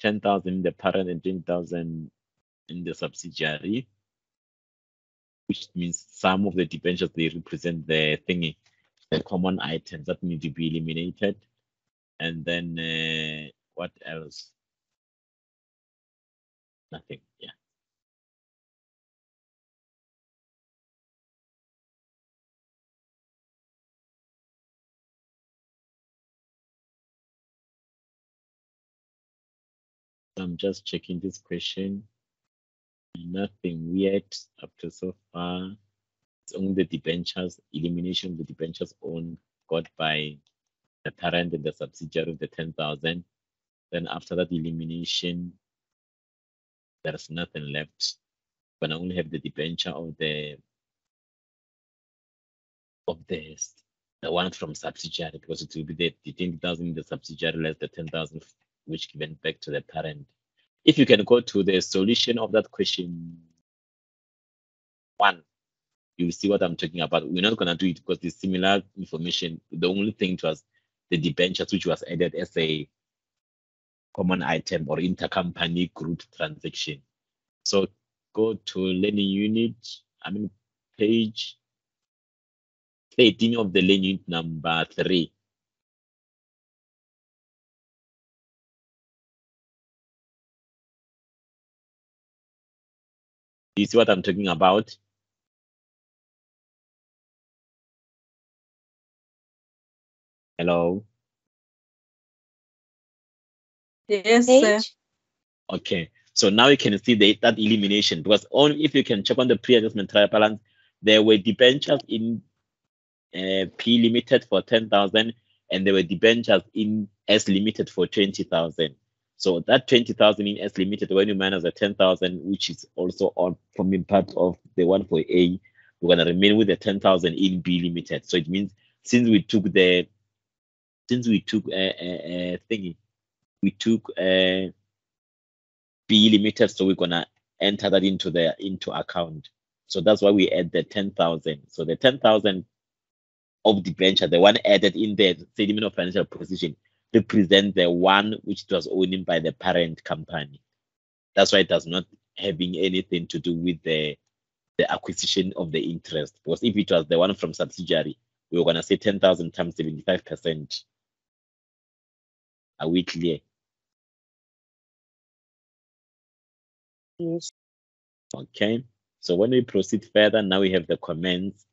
10,000 in the parent and 10,000 in the subsidiary, which means some of the debentures, they represent the thingy, the common items that need to be eliminated. And then uh, what else? Nothing, yeah. I'm just checking this question. Nothing weird up to so far. It's only the debentures, elimination of the debentures owned got by the parent and the subsidiary of the 10,000. Then after that elimination, there's nothing left. But I only have the debenture of the of the the one from subsidiary because it will be the, the 10,000 in the subsidiary less the 10,000 which given back to the parent. If you can go to the solution of that question one, you'll see what I'm talking about. We're not gonna do it because it's similar information. The only thing was the debentures which was added as a common item or intercompany group transaction. So go to learning unit, I mean page 13 of the learning unit number three. You see what I'm talking about? Hello. Yes, sir. Okay. So now you can see the, that elimination because only if you can check on the pre-adjustment trial balance, there were debentures in uh, P limited for 10,000 and there were debentures in S limited for 20,000. So that 20,000 in S limited, when you minus the 10,000, which is also on forming part of the one for A, we're gonna remain with the 10,000 in B limited. So it means since we took the, since we took a, a, a thingy, we took a B limited, so we're gonna enter that into the into account. So that's why we add the 10,000. So the 10,000 of debenture, the one added in the statement of financial position, represent the one which was owned by the parent company. That's why it does not having anything to do with the the acquisition of the interest. Because if it was the one from subsidiary, we were gonna say 10,000 times 75%. Are we clear? Yes. Okay. So when we proceed further, now we have the comments.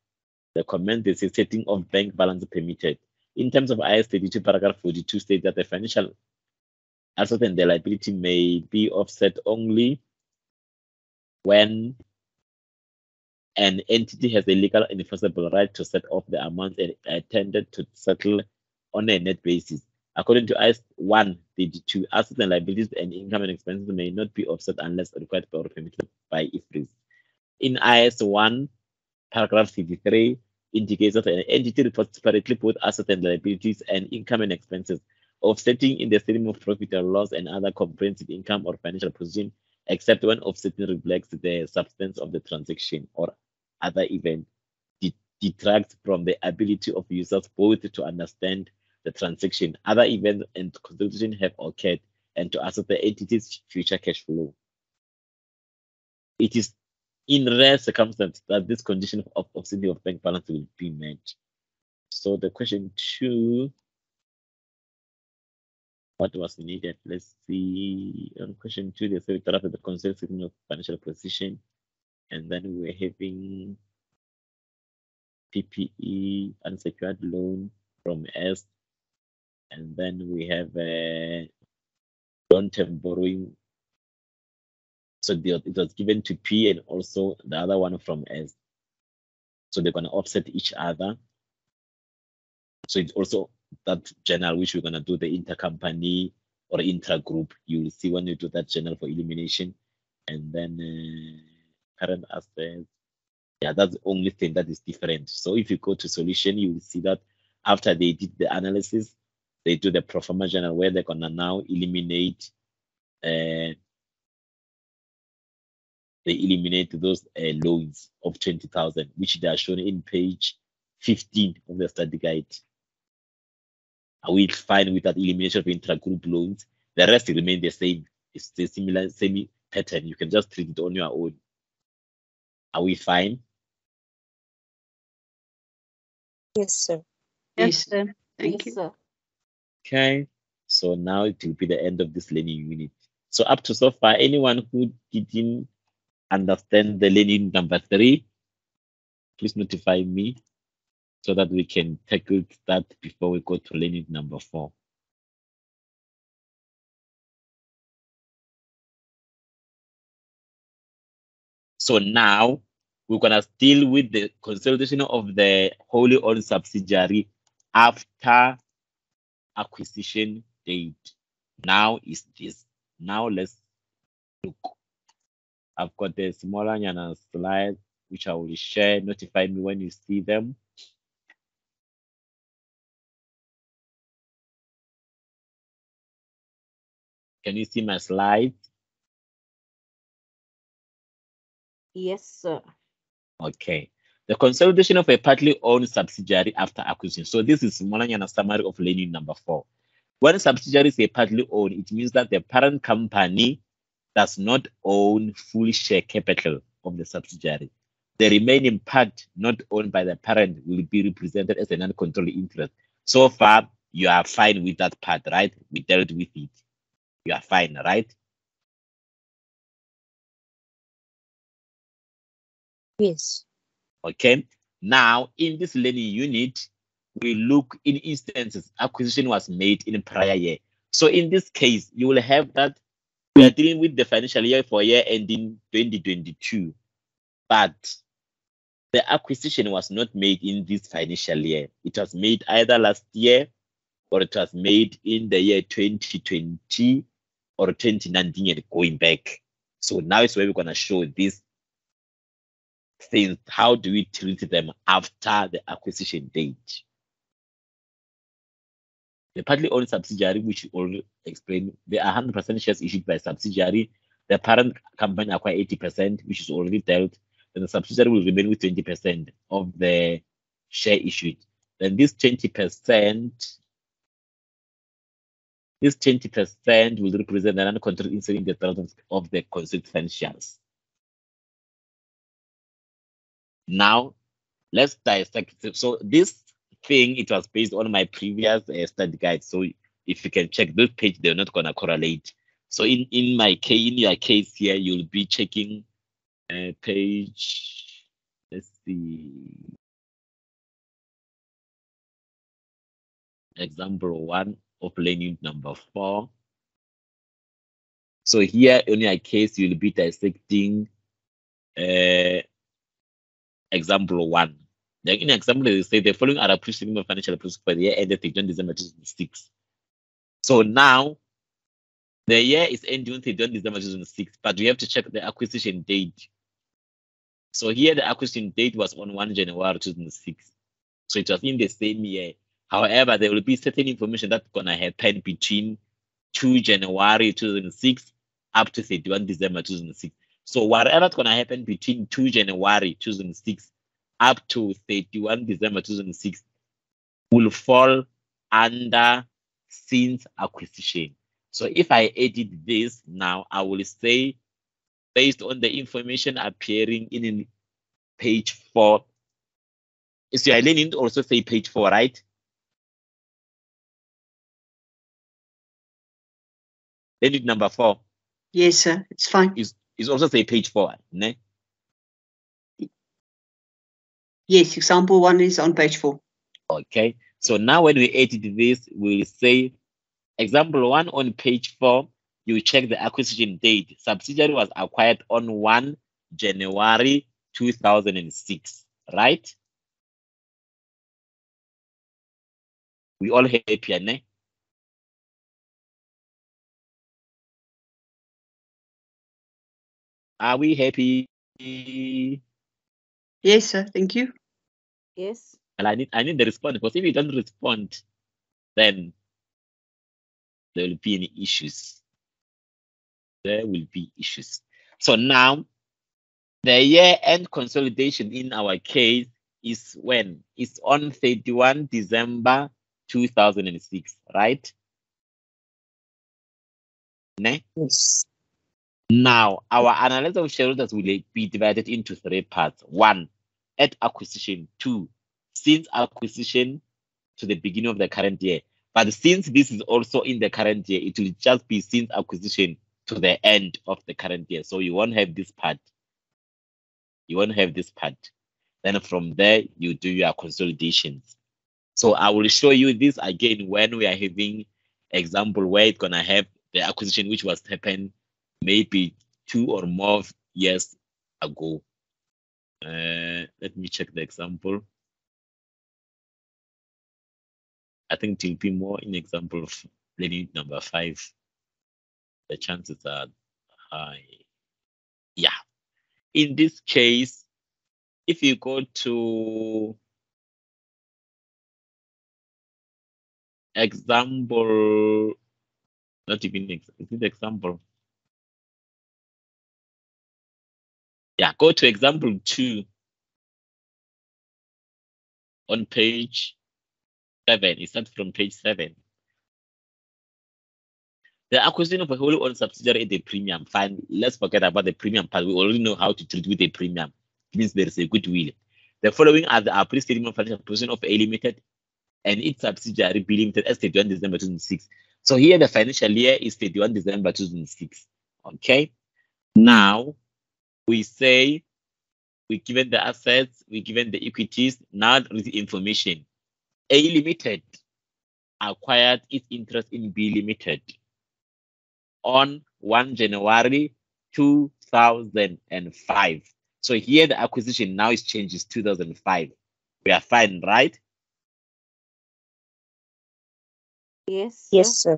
The comment is a setting of bank balance permitted. In terms of IAS 32 paragraph 42 states that the financial asset and the liability may be offset only when an entity has a legal enforceable right to set off the amount intended to settle on a net basis. According to IAS 1 the 2, assets and liabilities and income and expenses may not be offset unless required or permitted by IFRS. In IAS 1, paragraph 53, indicates that an entity reports separately both assets and liabilities and income and expenses, offsetting in the statement of profit or loss and other comprehensive income or financial position, except when offsetting reflects the substance of the transaction or other event de- detracts from the ability of users both to understand the transaction, other events and consolidation have occurred, and to assess the entity's future cash flow. It is in rare circumstances that this condition of offsetting of bank balance will be met. So the question two, what was needed? Let's see. On question two, they we drafted the statement of financial position, and then we're having PPE unsecured loan from S, and then we have a long-term borrowing so the, it was given to P and also the other one from S. So they're going to offset each other. So it's also that journal which we're going to do the intercompany or intra-group. You will see when you do that journal for elimination, and then uh, current assets. Yeah, that's the only thing that is different. So if you go to solution, you will see that after they did the analysis, they do the pro forma journal where they're gonna now eliminate uh, they eliminate those uh, loans of 20,000, which they are shown in page 15 of the study guide. Are we fine with that elimination of intra-group loans? The rest remain the same. It's the similar same pattern. You can just treat it on your own. Are we fine? Yes, sir. Yes, sir. Thank Yes, you. sir. Okay. So now it will be the end of this learning unit. So up to so far, anyone who didn't understand the learning number three, please notify me so that we can tackle that before we go to learning number four. So now we're gonna deal with the consolidation of the wholly owned subsidiary after acquisition date. Now is this. Now let's look. I've got the Molanyana slides which I will share. Notify me when you see them. Can you see my slides? Yes, sir. Okay. The consolidation of a partly owned subsidiary after acquisition. So this is Molanyana summary of learning number four. When a subsidiary is a partly owned, it means that the parent company does not own full share capital of the subsidiary. The remaining part not owned by the parent will be represented as a non-controlling interest. So far, you are fine with that part, right? We dealt with it. You are fine, right? Yes. Okay. Now, in this learning unit, we look in instances acquisition was made in prior year. So in this case, you will have that we are dealing with the financial year for year ending 2022, but the acquisition was not made in this financial year. It was made either last year or it was made in the year 2020 or 2019 and going back. So now is where we're going to show this things, how do we treat them after the acquisition date? The partly owned subsidiary, which we already explained, there are 100% shares issued by subsidiary. The parent company acquire 80%, which is already dealt. Then the subsidiary will remain with 20% of the share issued. Then this 20%, this 20% will represent an uncontrolled interest in the terms of the financials. Now, let's dissect. So this thing, it was based on my previous uh, study guide. So if you can check this page, they're not gonna correlate. So in in my case, in your case here, you'll be checking uh, page. Let's see. Example one of learning number four. So here in your case, you'll be dissecting uh, example one. Like in example, they say the following are appreciating of financial appraisal for the year ended 31 December 2006. So now the year is ending on 31 December 2006, but we have to check the acquisition date. So here the acquisition date was on 1 January 2006. So it was in the same year. However, there will be certain information that's gonna happen between 2 January 2006 up to 31 December 2006. So whatever's gonna happen between 2 January 2006 up to 31 December 2006 will fall under since acquisition. So if I edit this now, I will say based on the information appearing in page four. Is your learning to also say page four, right? Learning number four Yes, sir. It's fine. is is also say page four, ne? Yes, example one is on page four. Okay. So now when we edit this, we'll say example one on page four, you check the acquisition date. Subsidiary was acquired on 1 January 2006, right? We all happy, ne? Are we happy? Yes, sir. Thank you. Yes. Well, I need I need the response because if you don't respond, then there will be any issues. There will be issues. So now the year-end consolidation in our case is when? It's on 31 December 2006, right? Ne? Yes. Now, our analysis of shareholders will be divided into three parts. One, at acquisition. Two, since acquisition to the beginning of the current year. But since this is also in the current year, it will just be since acquisition to the end of the current year. So you won't have this part. You won't have this part. Then from there, you do your consolidations. So I will show you this again when we are having example where it's gonna have the acquisition which was happened maybe two or more years ago. Uh, let me check the example. I think it will be more in example of learning number five. The chances are high. Yeah. In this case, if you go to example, not even is it example? Yeah, go to example two on page seven. It starts from page seven. The acquisition of a wholly owned subsidiary at a premium. Fine, let's forget about the premium part. We already know how to treat with a premium. It means there is a goodwill. The following are the of financial position of A Limited and its subsidiary B Limited as 31 December 2006. So here the financial year is 31 December 2006. Okay. Now we say we given the assets, we given the equities. not there is the information. A Limited acquired its interest in B Limited on 1 January 2005. So here the acquisition now is changes 2005. We are fine, right? Yes. Yes, sir.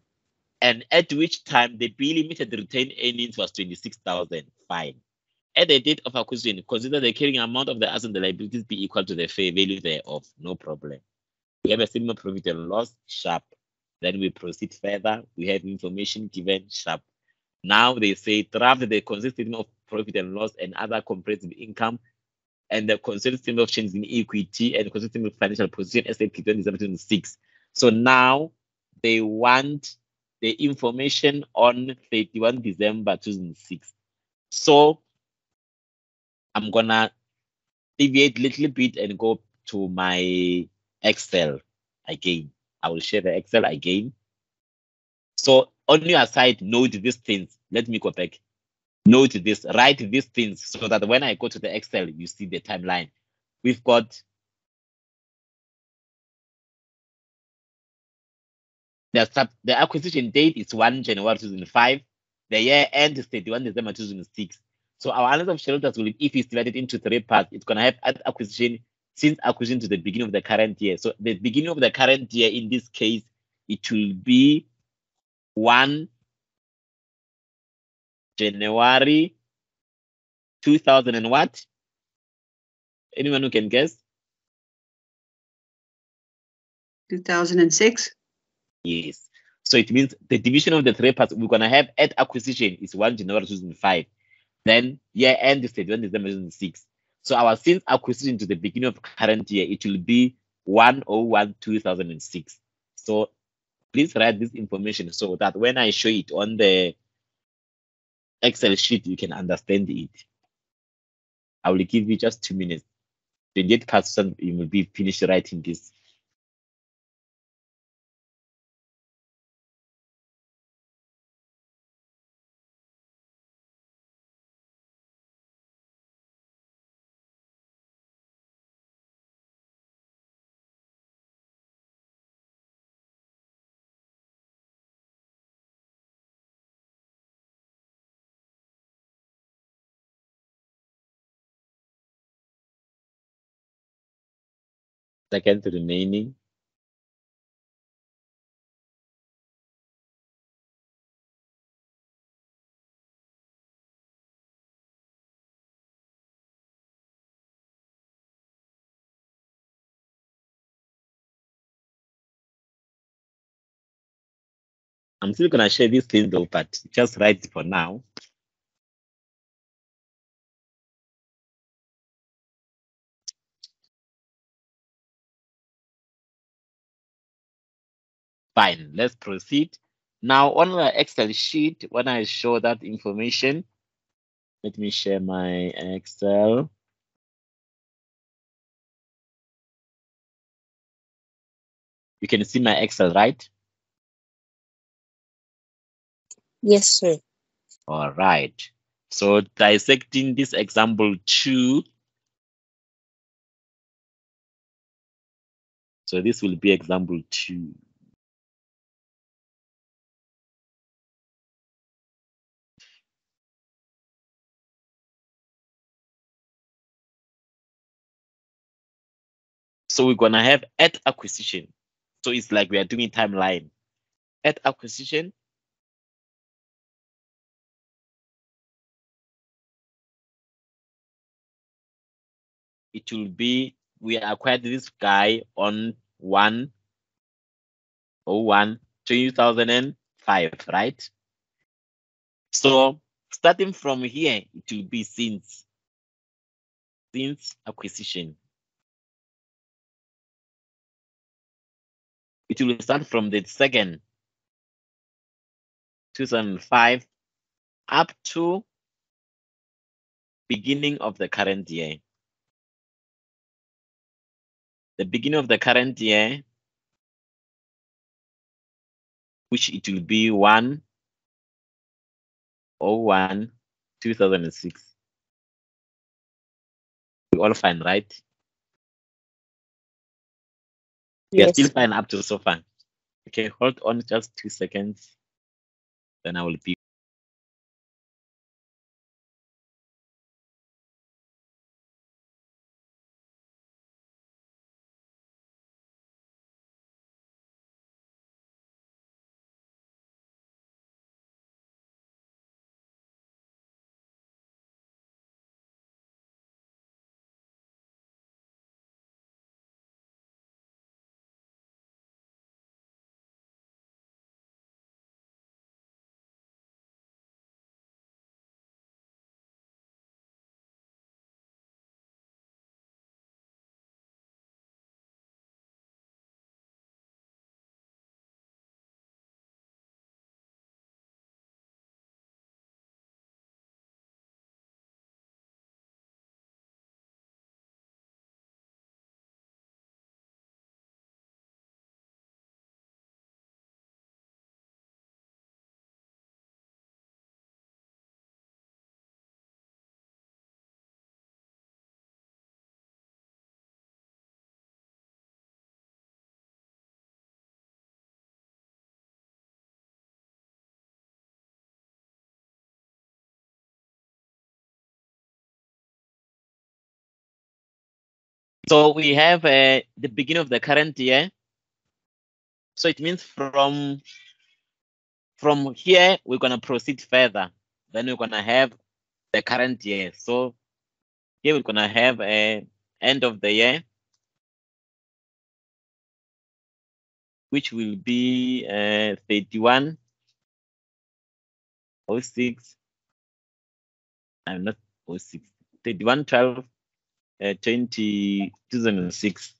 And at which time the B Limited retained earnings was 26,000. Fine. At the date of acquisition, consider the carrying amount of the assets and the liabilities be equal to the fair value thereof. No problem. We have a of profit and loss, sharp. Then we proceed further. We have information given, sharp. Now they say draft the statement of profit and loss and other comprehensive income and the statement of changes in equity and consolidated of financial position as at 2006. So now they want the information on 31 December 2006. So I'm gonna deviate a little bit and go to my Excel again. I will share the Excel again. So on your side, note these things. Let me go back. Note this, write these things so that when I go to the Excel, you see the timeline. We've got the, sub, the acquisition date is 1 January 2005. The year end is 31 December 2006. So our analysis of shareholders will, if it's divided into three parts, it's going to have at acquisition since acquisition to the beginning of the current year. So the beginning of the current year, in this case, it will be 1 January 2000 and what? Anyone who can guess? 2006. Yes. So it means the division of the three parts we're gonna have at acquisition is 1 January 2005. Then year end is 31 December 2006. So our since acquisition to the beginning of current year, it will be 101 2006. So please write this information so that when I show it on the Excel sheet, you can understand it. I will give you just two minutes. 28 percent you will be finished writing this. second remaining. I'm still gonna share this thing though, but just write for now. Fine, let's proceed. Now on the Excel sheet, when I show that information, let me share my Excel. You can see my Excel, right? Yes, sir. All right. So dissecting this example two. So this will be example two. So we're gonna have at acquisition. So it's like we are doing timeline. At acquisition, it will be we acquired this guy on 1 01 2005, right? So starting from here, it will be since since acquisition. It will start from the second 2005 up to beginning of the current year the beginning of the current year, which it will be 1 01 2006. We all fine, right? We are Yes. still fine up to so far. Okay, hold on just two seconds. Then I will be. So we have uh, the beginning of the current year. So it means from from here we're gonna proceed further. Then we're gonna have the current year. So here we're gonna have a end of the year, which will be uh, 31 06. I'm not 06, 31 12 uh, 20, 2006.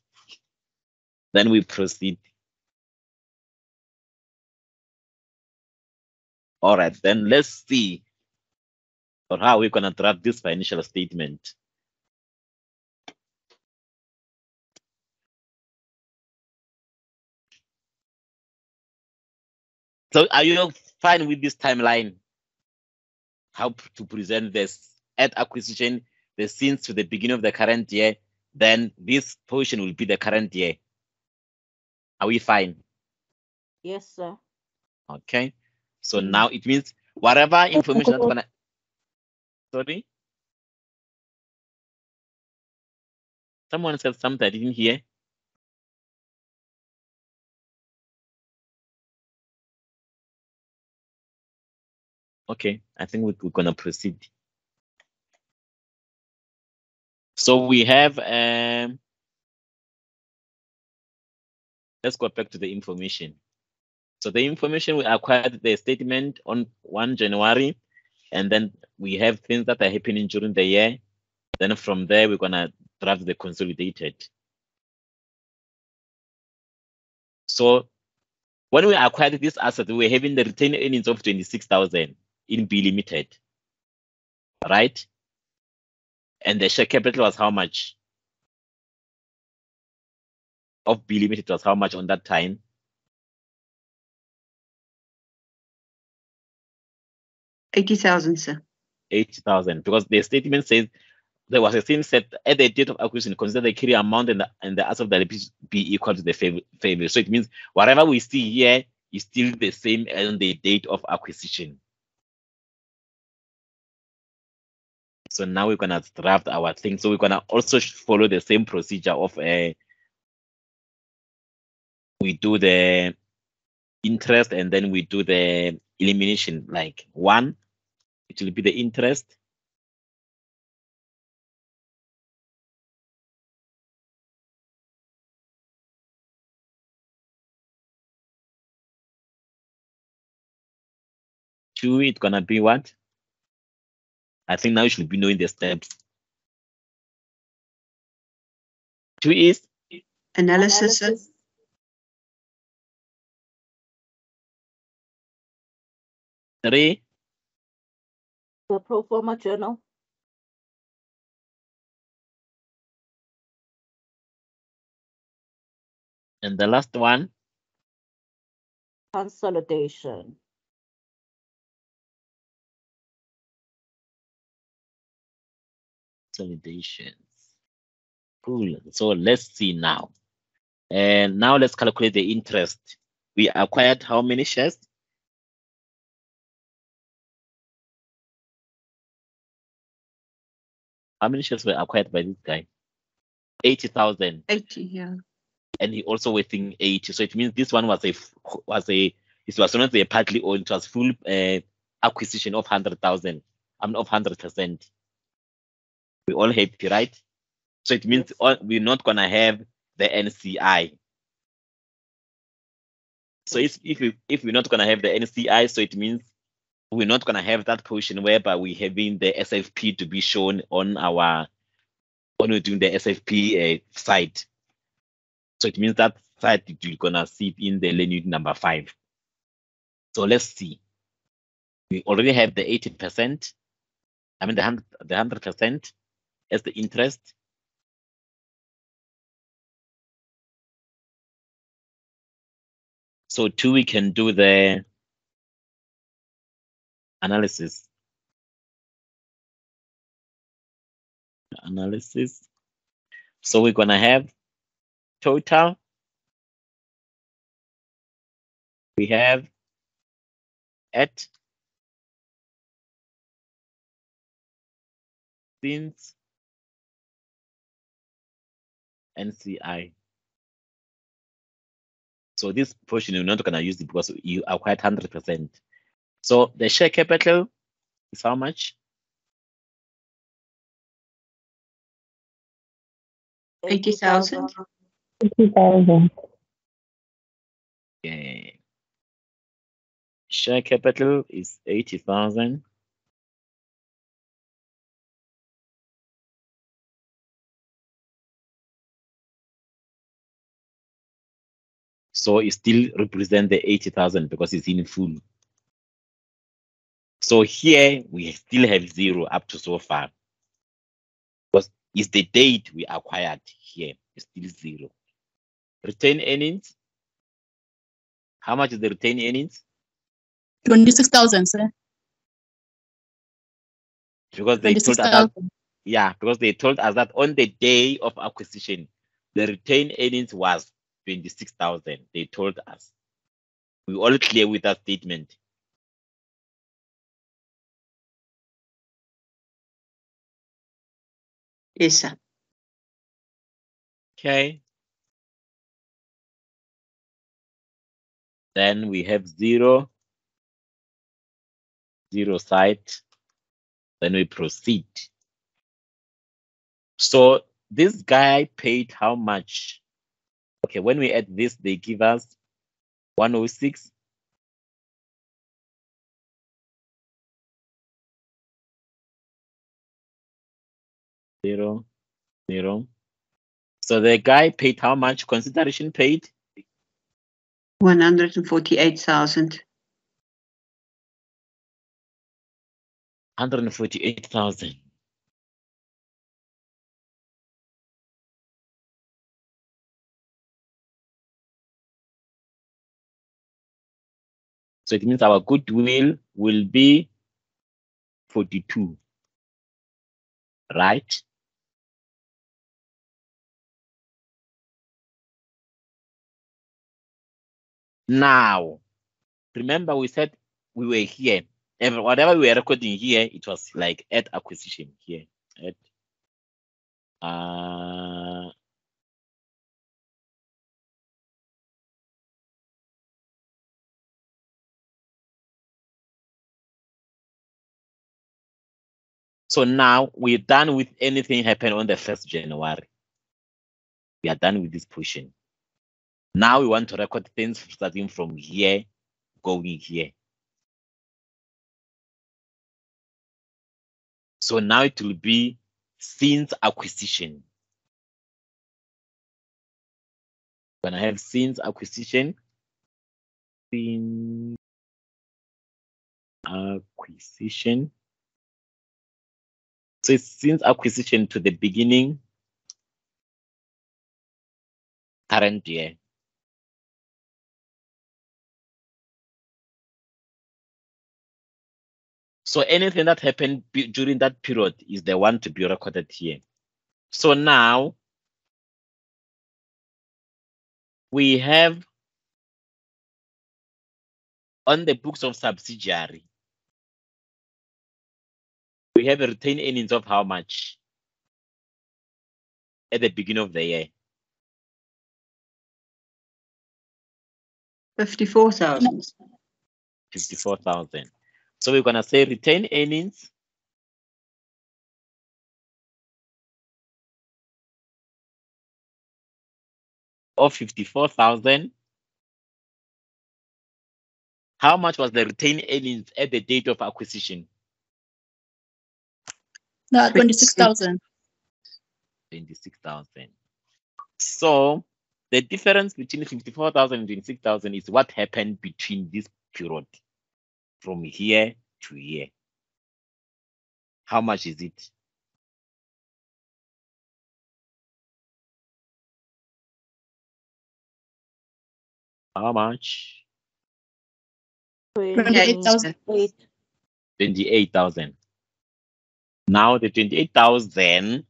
Then we proceed. All right, then let's see or how we're gonna draft this financial statement. So are you fine with this timeline? How to present this at acquisition, the since to the beginning of the current year, then this portion will be the current year. Are we fine? Yes, sir. Okay. So mm. now it means whatever information that's gonna sorry. Someone said something I didn't hear. Okay, I think we- we're gonna proceed. So we have um let's go back to the information. So the information we acquired the statement on 1 January, and then we have things that are happening during the year. Then from there, we're gonna draft the consolidated. So when we acquired this asset, we were having the retained earnings of 26,000 in B Limited, right? And the share capital was how much? Of B Limited was how much on that time? Eighty thousand, sir. 80,000 because the statement says there was a thing set at the date of acquisition, consider the carry amount and the, and the asset that be equal to the favor, favor. So it means whatever we see here is still the same on the date of acquisition. So now we're gonna draft our thing. So we're gonna also follow the same procedure of a. Uh, we do the interest and then we do the elimination like one it will be the interest two it's gonna be what i think now you should be knowing the steps two is Analysis, sir. three The pro forma journal. and the last one Consolidation. Consolidations. Cool. So let's see now. And now let's calculate the interest. We acquired how many shares? How many shares were acquired by this guy? 80,000. Eighty, yeah. And he also waiting 80. So it means this one was a was a it was not a partly owned, it was full uh, acquisition of 100,000. I'm of 100%. We all happy, right? So it means all, we're not gonna have the NCI. So if if we if we're not gonna have the NCI, so it means we're not gonna have that portion whereby we're having the SFP to be shown on our when we're doing the SFP uh, site. So it means that site you're gonna see in the lane unit number five. So let's see. We already have the 80%. I mean the hundred the hundred percent as the interest. So two, we can do the analysis. Analysis. So we're gonna have total. We have at since NCI. So this portion you're not going to use it because you acquired 100%. So the share capital is how much? 80,000. 80,000. Okay. Share capital is 80,000. So it still represent the 80,000 because it's in full. So here we still have zero up to so far. Because it's the date we acquired here, it's still zero. Retain earnings. How much is the retained earnings? Twenty-six thousand, sir. Because they Twenty-six told us that, yeah, because they told us that on the day of acquisition, the retained earnings was 26,000. They told us. We all clear with that statement. Yes, sir. Okay. Then we have zero, zero site. Then we proceed. So this guy paid how much? Okay, when we add this, they give us 106. Zero, zero. So the guy paid how much consideration paid? 148,000. 148,000. So it means our goodwill will be forty-two. Right? Now, remember we said we were here. Every, whatever we were recording here, it was like at acquisition here. At uh So now we're done with anything happen on the first January. We are done with this portion. Now we want to record things starting from here, going here. So now it will be since acquisition. When I have since acquisition, since acquisition. So it's since acquisition to the beginning current year. So anything that happened during that period is the one to be recorded here. So now we have on the books of subsidiary, we have a retained earnings of how much at the beginning of the year? Fifty-four thousand. 54,000. So we're gonna say retained earnings. Of 54,000. How much was the retained earnings at the date of acquisition? No, twenty-six thousand. 26,000. So the difference between 54,000 and 26,000 is what happened between this period from here to here. How much is it? How much? Twenty-eight thousand. Eight. 28,000. Now the 28,000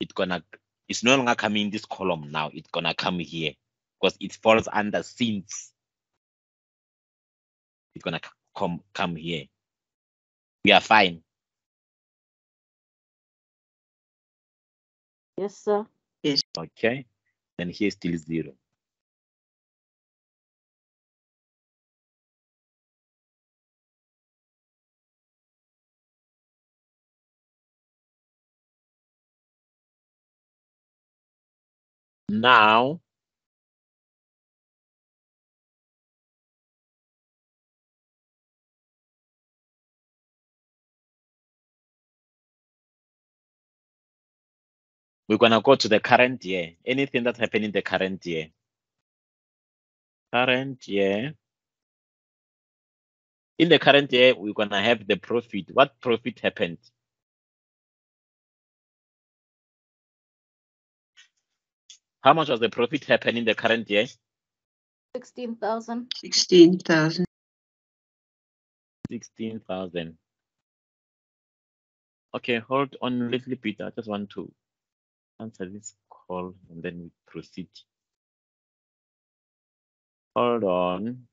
it's gonna it's no longer coming in this column now. It's gonna come here because it falls under since. It's gonna come come here. We are fine. Yes, sir. Yes. Okay. Then here still zero. Now we're gonna go to the current year. Anything that happened in the current year. Current year. In the current year, we're gonna have the profit. What profit happened? How much was the profit happen in the current year? Sixteen thousand. Sixteen thousand. Sixteen thousand. Okay, hold on a little bit. I just want to answer this call and then we proceed. Hold on.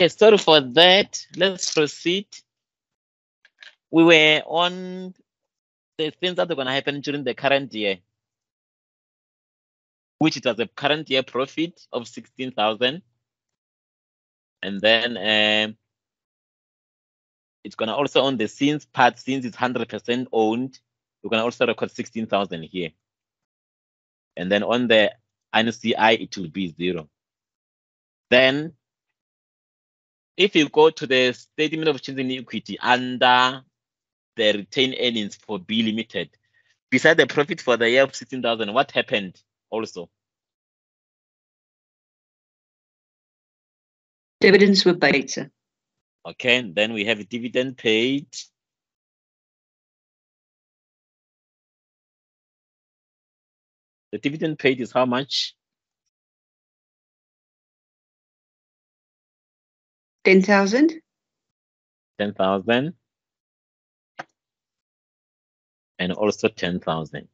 Okay, sorry for that. Let's proceed. We were on the things that are going to happen during the current year, which it was a current year profit of 16,000. And then um, it's going to also on the since part, since it's 100% owned, we're going to also record 16,000 here. And then on the NCI, it will be zero. Then if you go to the statement of change in equity under the retained earnings for B Limited, beside the profit for the year of 16,000, what happened also? Dividends were paid, sir. Okay, then we have a dividend paid. The dividend paid is how much? 10,000? 10,000. And also 10,000.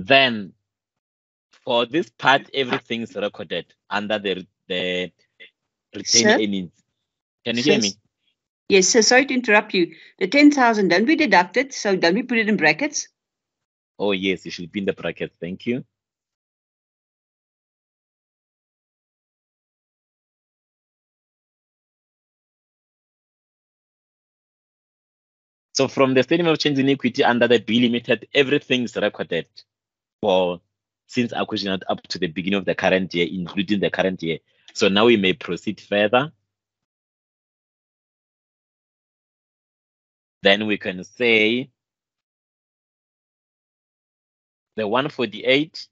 Then for this part, everything is recorded under the, the retained Sir? earnings. Can you hear me? Yes. Sir. Sorry to interrupt you. The 10,000, don't we deduct it? So don't we put it in brackets? Oh, yes, it should be in the bracket. Thank you. So from the statement of change in equity under the B limited, everything is recorded for since acquisition up to the beginning of the current year, including the current year. So now we may proceed further. Then we can say the 148,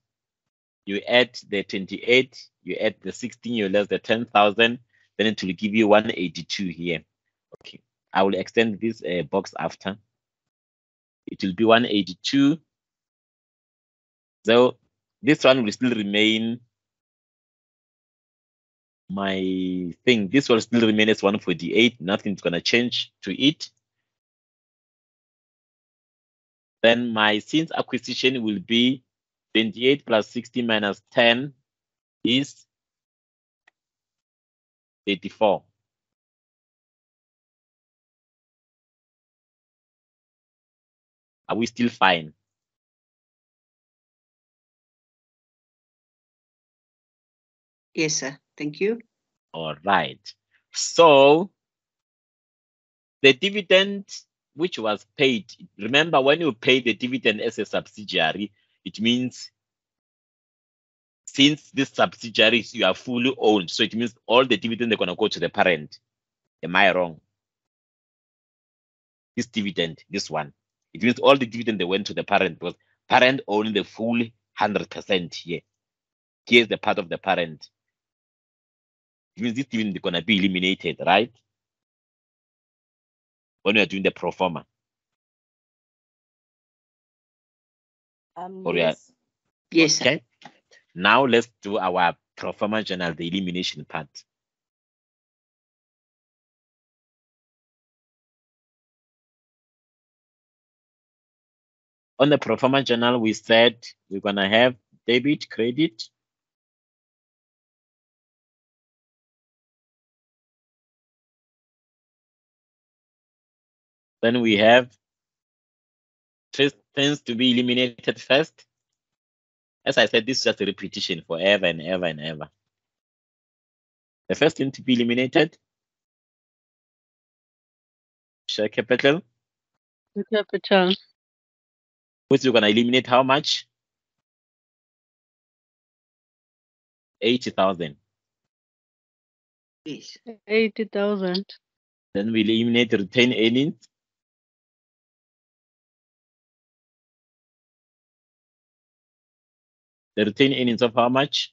you add the 28, you add the 16, you less the 10,000, then it will give you 182 here. Okay, I will extend this uh, box after. It will be 182. So this one will still remain my thing. This will still remain as 148. Nothing's gonna change to it. Then my since acquisition will be 28 plus 60 minus 10 is 84. Are we still fine? Yes, sir. Thank you. All right. So the dividend which was paid, remember when you pay the dividend as a subsidiary, it means since this subsidiaries you are fully owned, so it means all the dividend they're gonna go to the parent. Am I wrong? This dividend, this one, it means all the dividend they went to the parent because parent owning the full hundred percent here. Here's the part of the parent. It means this dividend is gonna be eliminated, right? When we are doing the pro forma. Um, Or we are- yes. Yes, sir. Okay. Now let's do our pro forma journal, the elimination part. On the pro forma journal, we said we're gonna have debit, credit. Then we have first things to be eliminated first. As I said, this is just a repetition forever and ever and ever. The first thing to be eliminated, share capital, The capital, which we're gonna eliminate how much? Eighty thousand. Yes. eighty thousand, Then we eliminate retained earnings. The retained earnings of how much?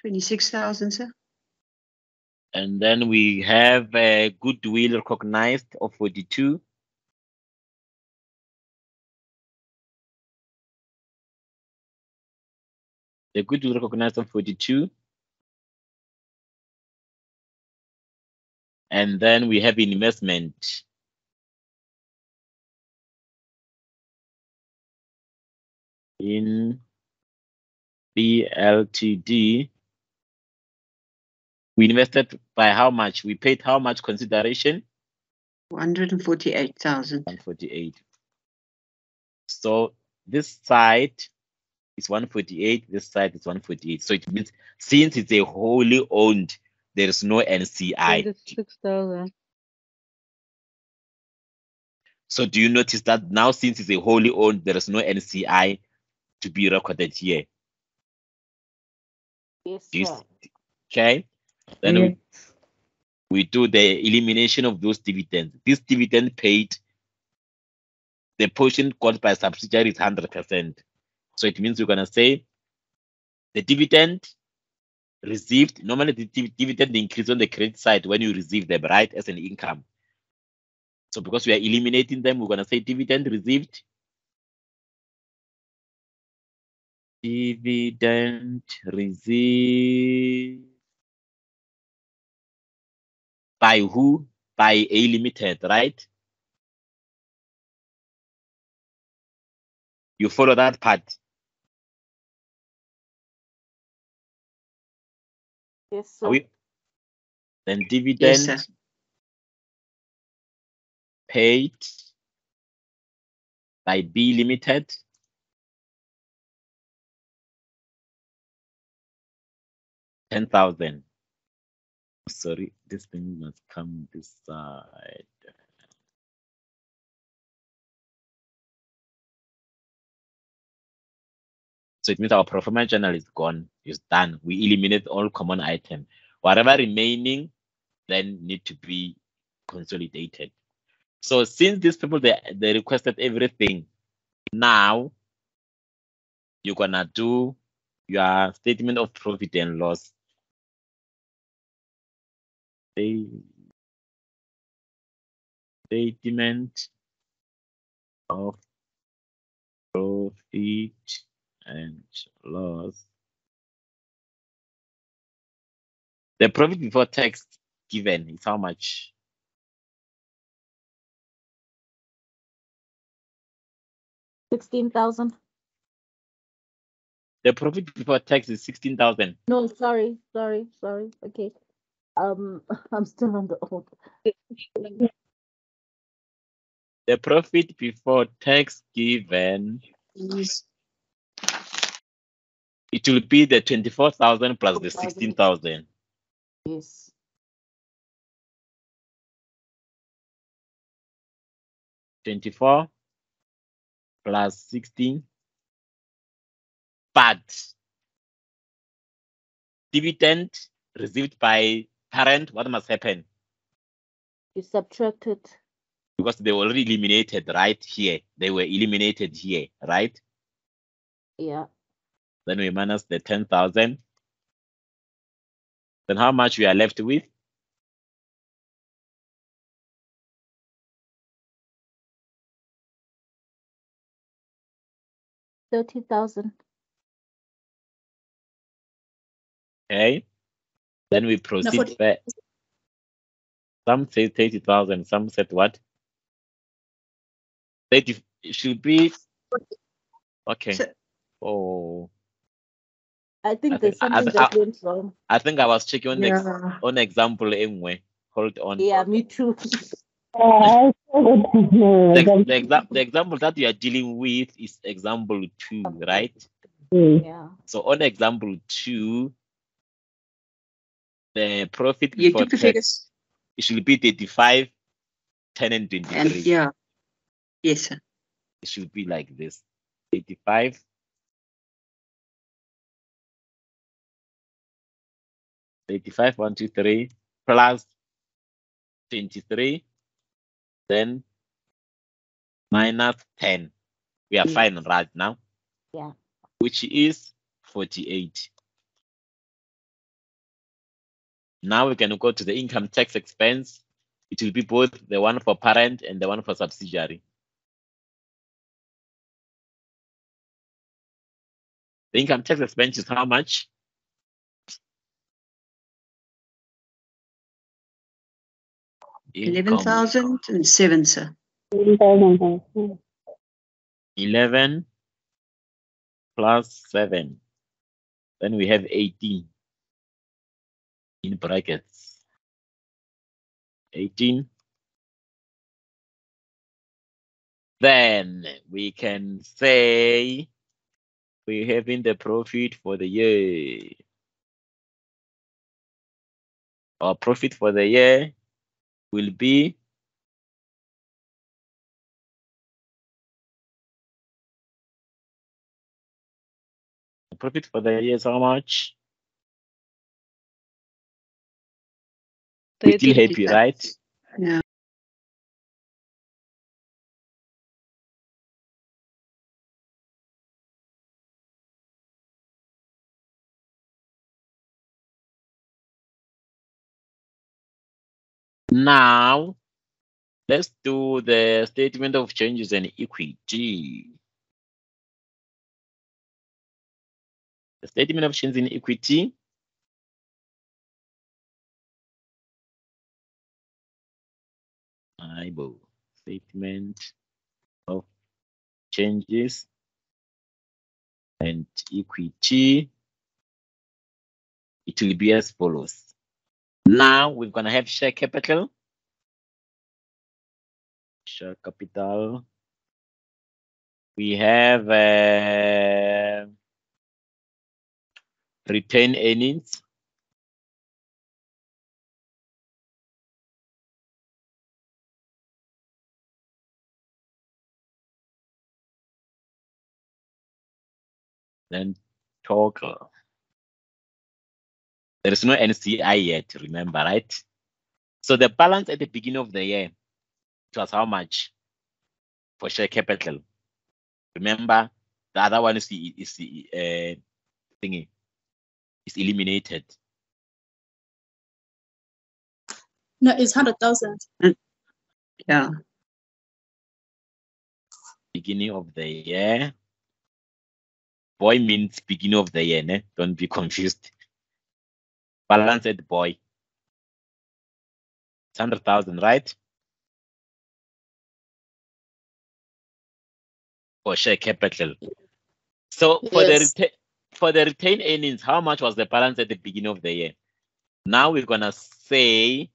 26,000, sir. And then we have a goodwill recognized of 42. The goodwill recognized of 42. And then we have investment in BLTD. We invested by how much? We paid how much consideration? 148,000. 148. So this side is 148, this side is 148. So it means since it's a wholly owned, there is no NCI. Twenty-six thousand. So do you notice that now since it's a wholly owned, there is no NCI to be recorded here? Yes, sir. Okay. Then we, we do the elimination of those dividends. This dividend paid, the portion got by subsidiary is 100%. So it means we're going to say the dividend received, normally the dividend increase on the credit side when you receive them, right, as an income. So because we are eliminating them, we're going to say dividend received. Dividend received by who? By A Limited, right? You follow that part. Yes, sir. we? Then Yes, dividend sir. paid by B Limited. Ten thousand. Sorry, this thing must come this side. So it means our pro forma journal is gone, is done. We eliminate all common items. Whatever remaining then need to be consolidated. So since these people they, they requested everything, now you're gonna do your statement of profit and loss. Sta- Statement of profit and loss. The profit before tax given is how much? Sixteen thousand. The profit before tax is sixteen thousand. No, sorry, sorry, sorry. Okay. Um, I'm still on the old. The profit before tax given it will be the twenty-four thousand plus the sixteen thousand. Yes. Twenty-four plus sixteen. But dividend received by parent, what must happen? You subtracted. Because they were already eliminated right here. They were eliminated here, right? Yeah. Then we minus the ten thousand. Then how much we are left with? Thirty thousand. Okay. Then we proceed. 40. back. Some say thirty thousand. Some said what? Thirty it should be. Okay. So- Oh, I think I there's think- something I- that went wrong. I think I was checking on ex- Yeah. on example anyway. Hold on. Yeah, me too. I forgot to know. The, the, exa- the example that you are dealing with is example two, right? Yeah. So on example two, the profit You before took the tax figures it should be 35, 10 and 23. and yeah. Yes, sir. It should be like this. 85. Eighty-five, one, two, three, plus twenty-three, then minus ten. We are Mm. fine right now. Yeah. Which is forty-eight. Now we can go to the income tax expense. It will be both the one for parent and the one for subsidiary. The income tax expense is how much? Eleven thousand and seven, sir. 11,000. Eleven plus 7. Then we have 18 in brackets. 18. Then we can say we having the profit for the year. Our profit for the year will be profit for the year is how much? We still happy, 30%. right? Yeah. Now, let's do the statement of changes and equity. The statement of changes in equity. IBO statement of changes and equity. It will be as follows. Now we're gonna have share capital. Share capital. We have uh, retained earnings. Then total. There is no NCI yet, remember, right? So the balance at the beginning of the year, it was how much for share capital? Remember, the other one is the is the uh, thingy is eliminated. No, it's hundred thousand. Yeah. Beginning of the year. Boy means beginning of the year, ne? Don't be confused. Balance at boy. It's hundred thousand, right? For share capital. So for Yes. the for the retained earnings, how much was the balance at the beginning of the year? Now we're gonna say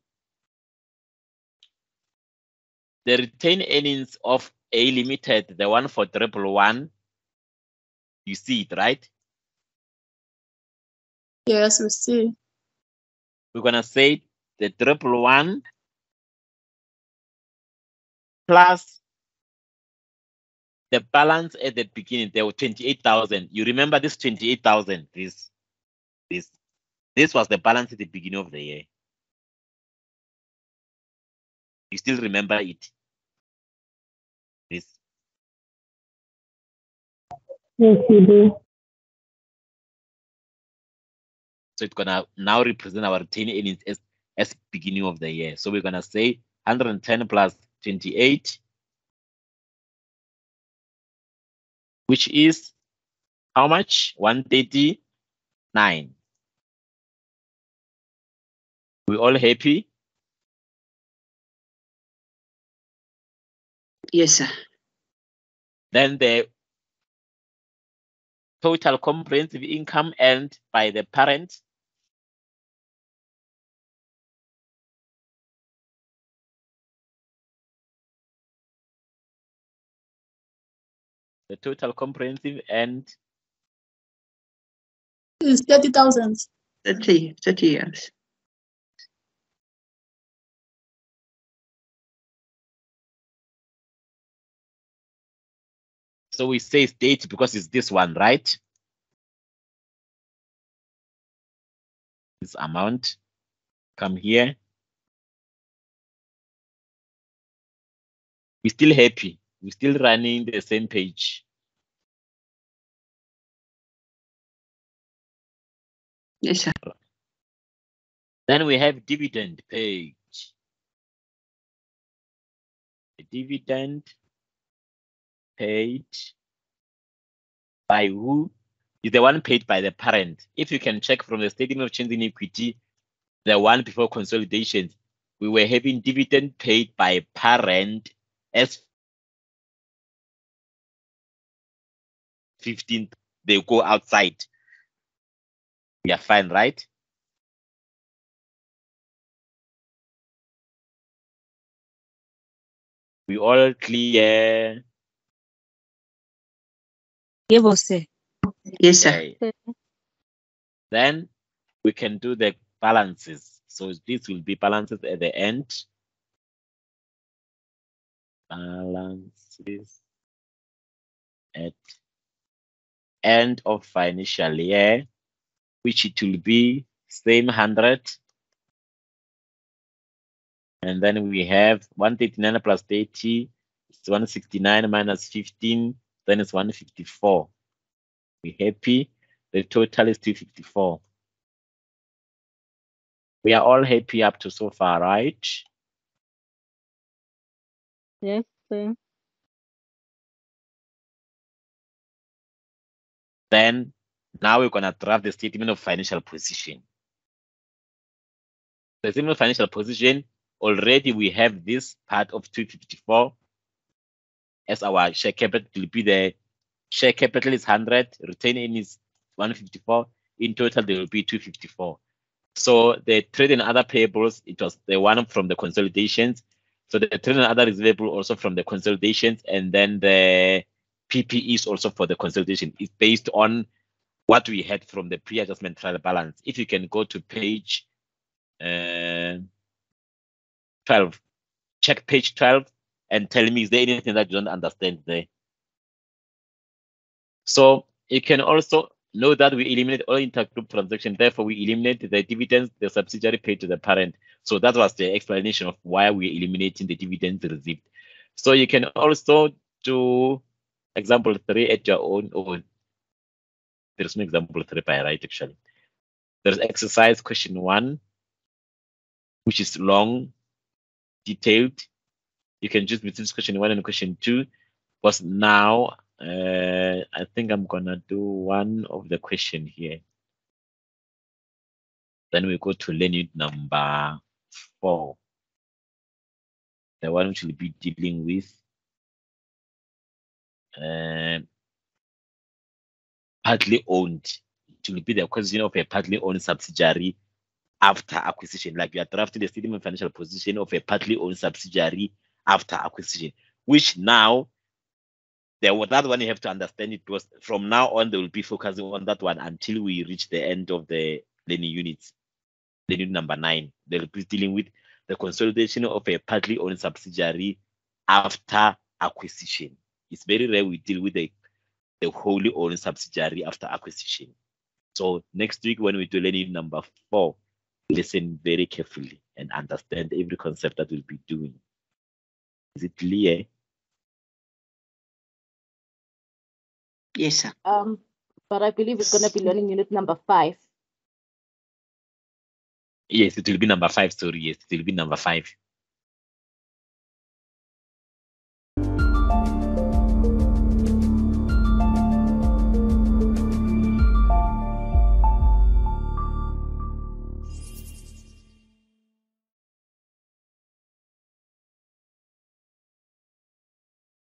the retained earnings of A Limited, the one for triple one. You see it, right? Yes, we see. We're gonna say the triple one plus the balance at the beginning. There were twenty-eight thousand. You remember this twenty-eight thousand? This, this, this was the balance at the beginning of the year. You still remember it? Yes, we do. So it's gonna now represent our retained earnings as, as beginning of the year. So we're gonna say 110 plus 28, which is how much? 139. We all happy? Yes, sir. Then the total comprehensive income earned by the parent the total comprehensive and is thirty thousand. 30, 30 years. So we say state because it's this one, right? This amount come here. We're still happy. We're still running the same page. Yes, sir. Then we have dividend page. The dividend paid by who is the one paid by the parent. If you can check from the statement of change in equity, the one before consolidation, we were having dividend paid by parent as 15 they go outside. We are fine, right? We all clear. Yebo, sir. Yes, sir. Okay. Then we can do the balances. So this will be balances at the end. Balances at end of financial year, which it will be same 100. And then we have 139 plus 80, it's 169 minus 15, then it's 154. We happy? The total is 254. We are all happy up to so far, right? Yes, sir. Then now we're gonna draft the statement of financial position. The statement of financial position, already we have this part of 254 as our share capital will be the share capital is 100, retaining is 154. In total, there will be 254. So the trade and other payables, it was the one from the consolidations. So the trade and other receivable also from the consolidations, and then the PPE is also for the consolidation. It's based on what we had from the pre-adjustment trial balance. If you can go to page uh, 12, check page 12 and tell me, is there anything that you don't understand there? So you can also know that we eliminate all intergroup transactions. Therefore, we eliminate the dividends the subsidiary paid to the parent. So that was the explanation of why we're eliminating the dividends received. So you can also do example three at your own. Oh, there's no example three by right actually. There's exercise question one, which is long, detailed. You can choose between question one and question two. Because now uh, I think I'm gonna do one of the question here. Then we go to learning number four. The one which will be dealing with uh, partly owned. It will be the question of a partly owned subsidiary after acquisition. Like you are drafting the statement of financial position of a partly owned subsidiary after acquisition, which now the that one you have to understand it was from now on they will be focusing on that one until we reach the end of the learning units. Learning number nine, they'll be dealing with the consolidation of a partly owned subsidiary after acquisition. It's very rare we deal with the, the wholly owned subsidiary after acquisition. So next week when we do learning number four, listen very carefully and understand every concept that we'll be doing. Is it clear? Yes, sir. Um, but I believe it's gonna be learning unit number five. Yes, it will be number five. Sorry, yes, it will be number five.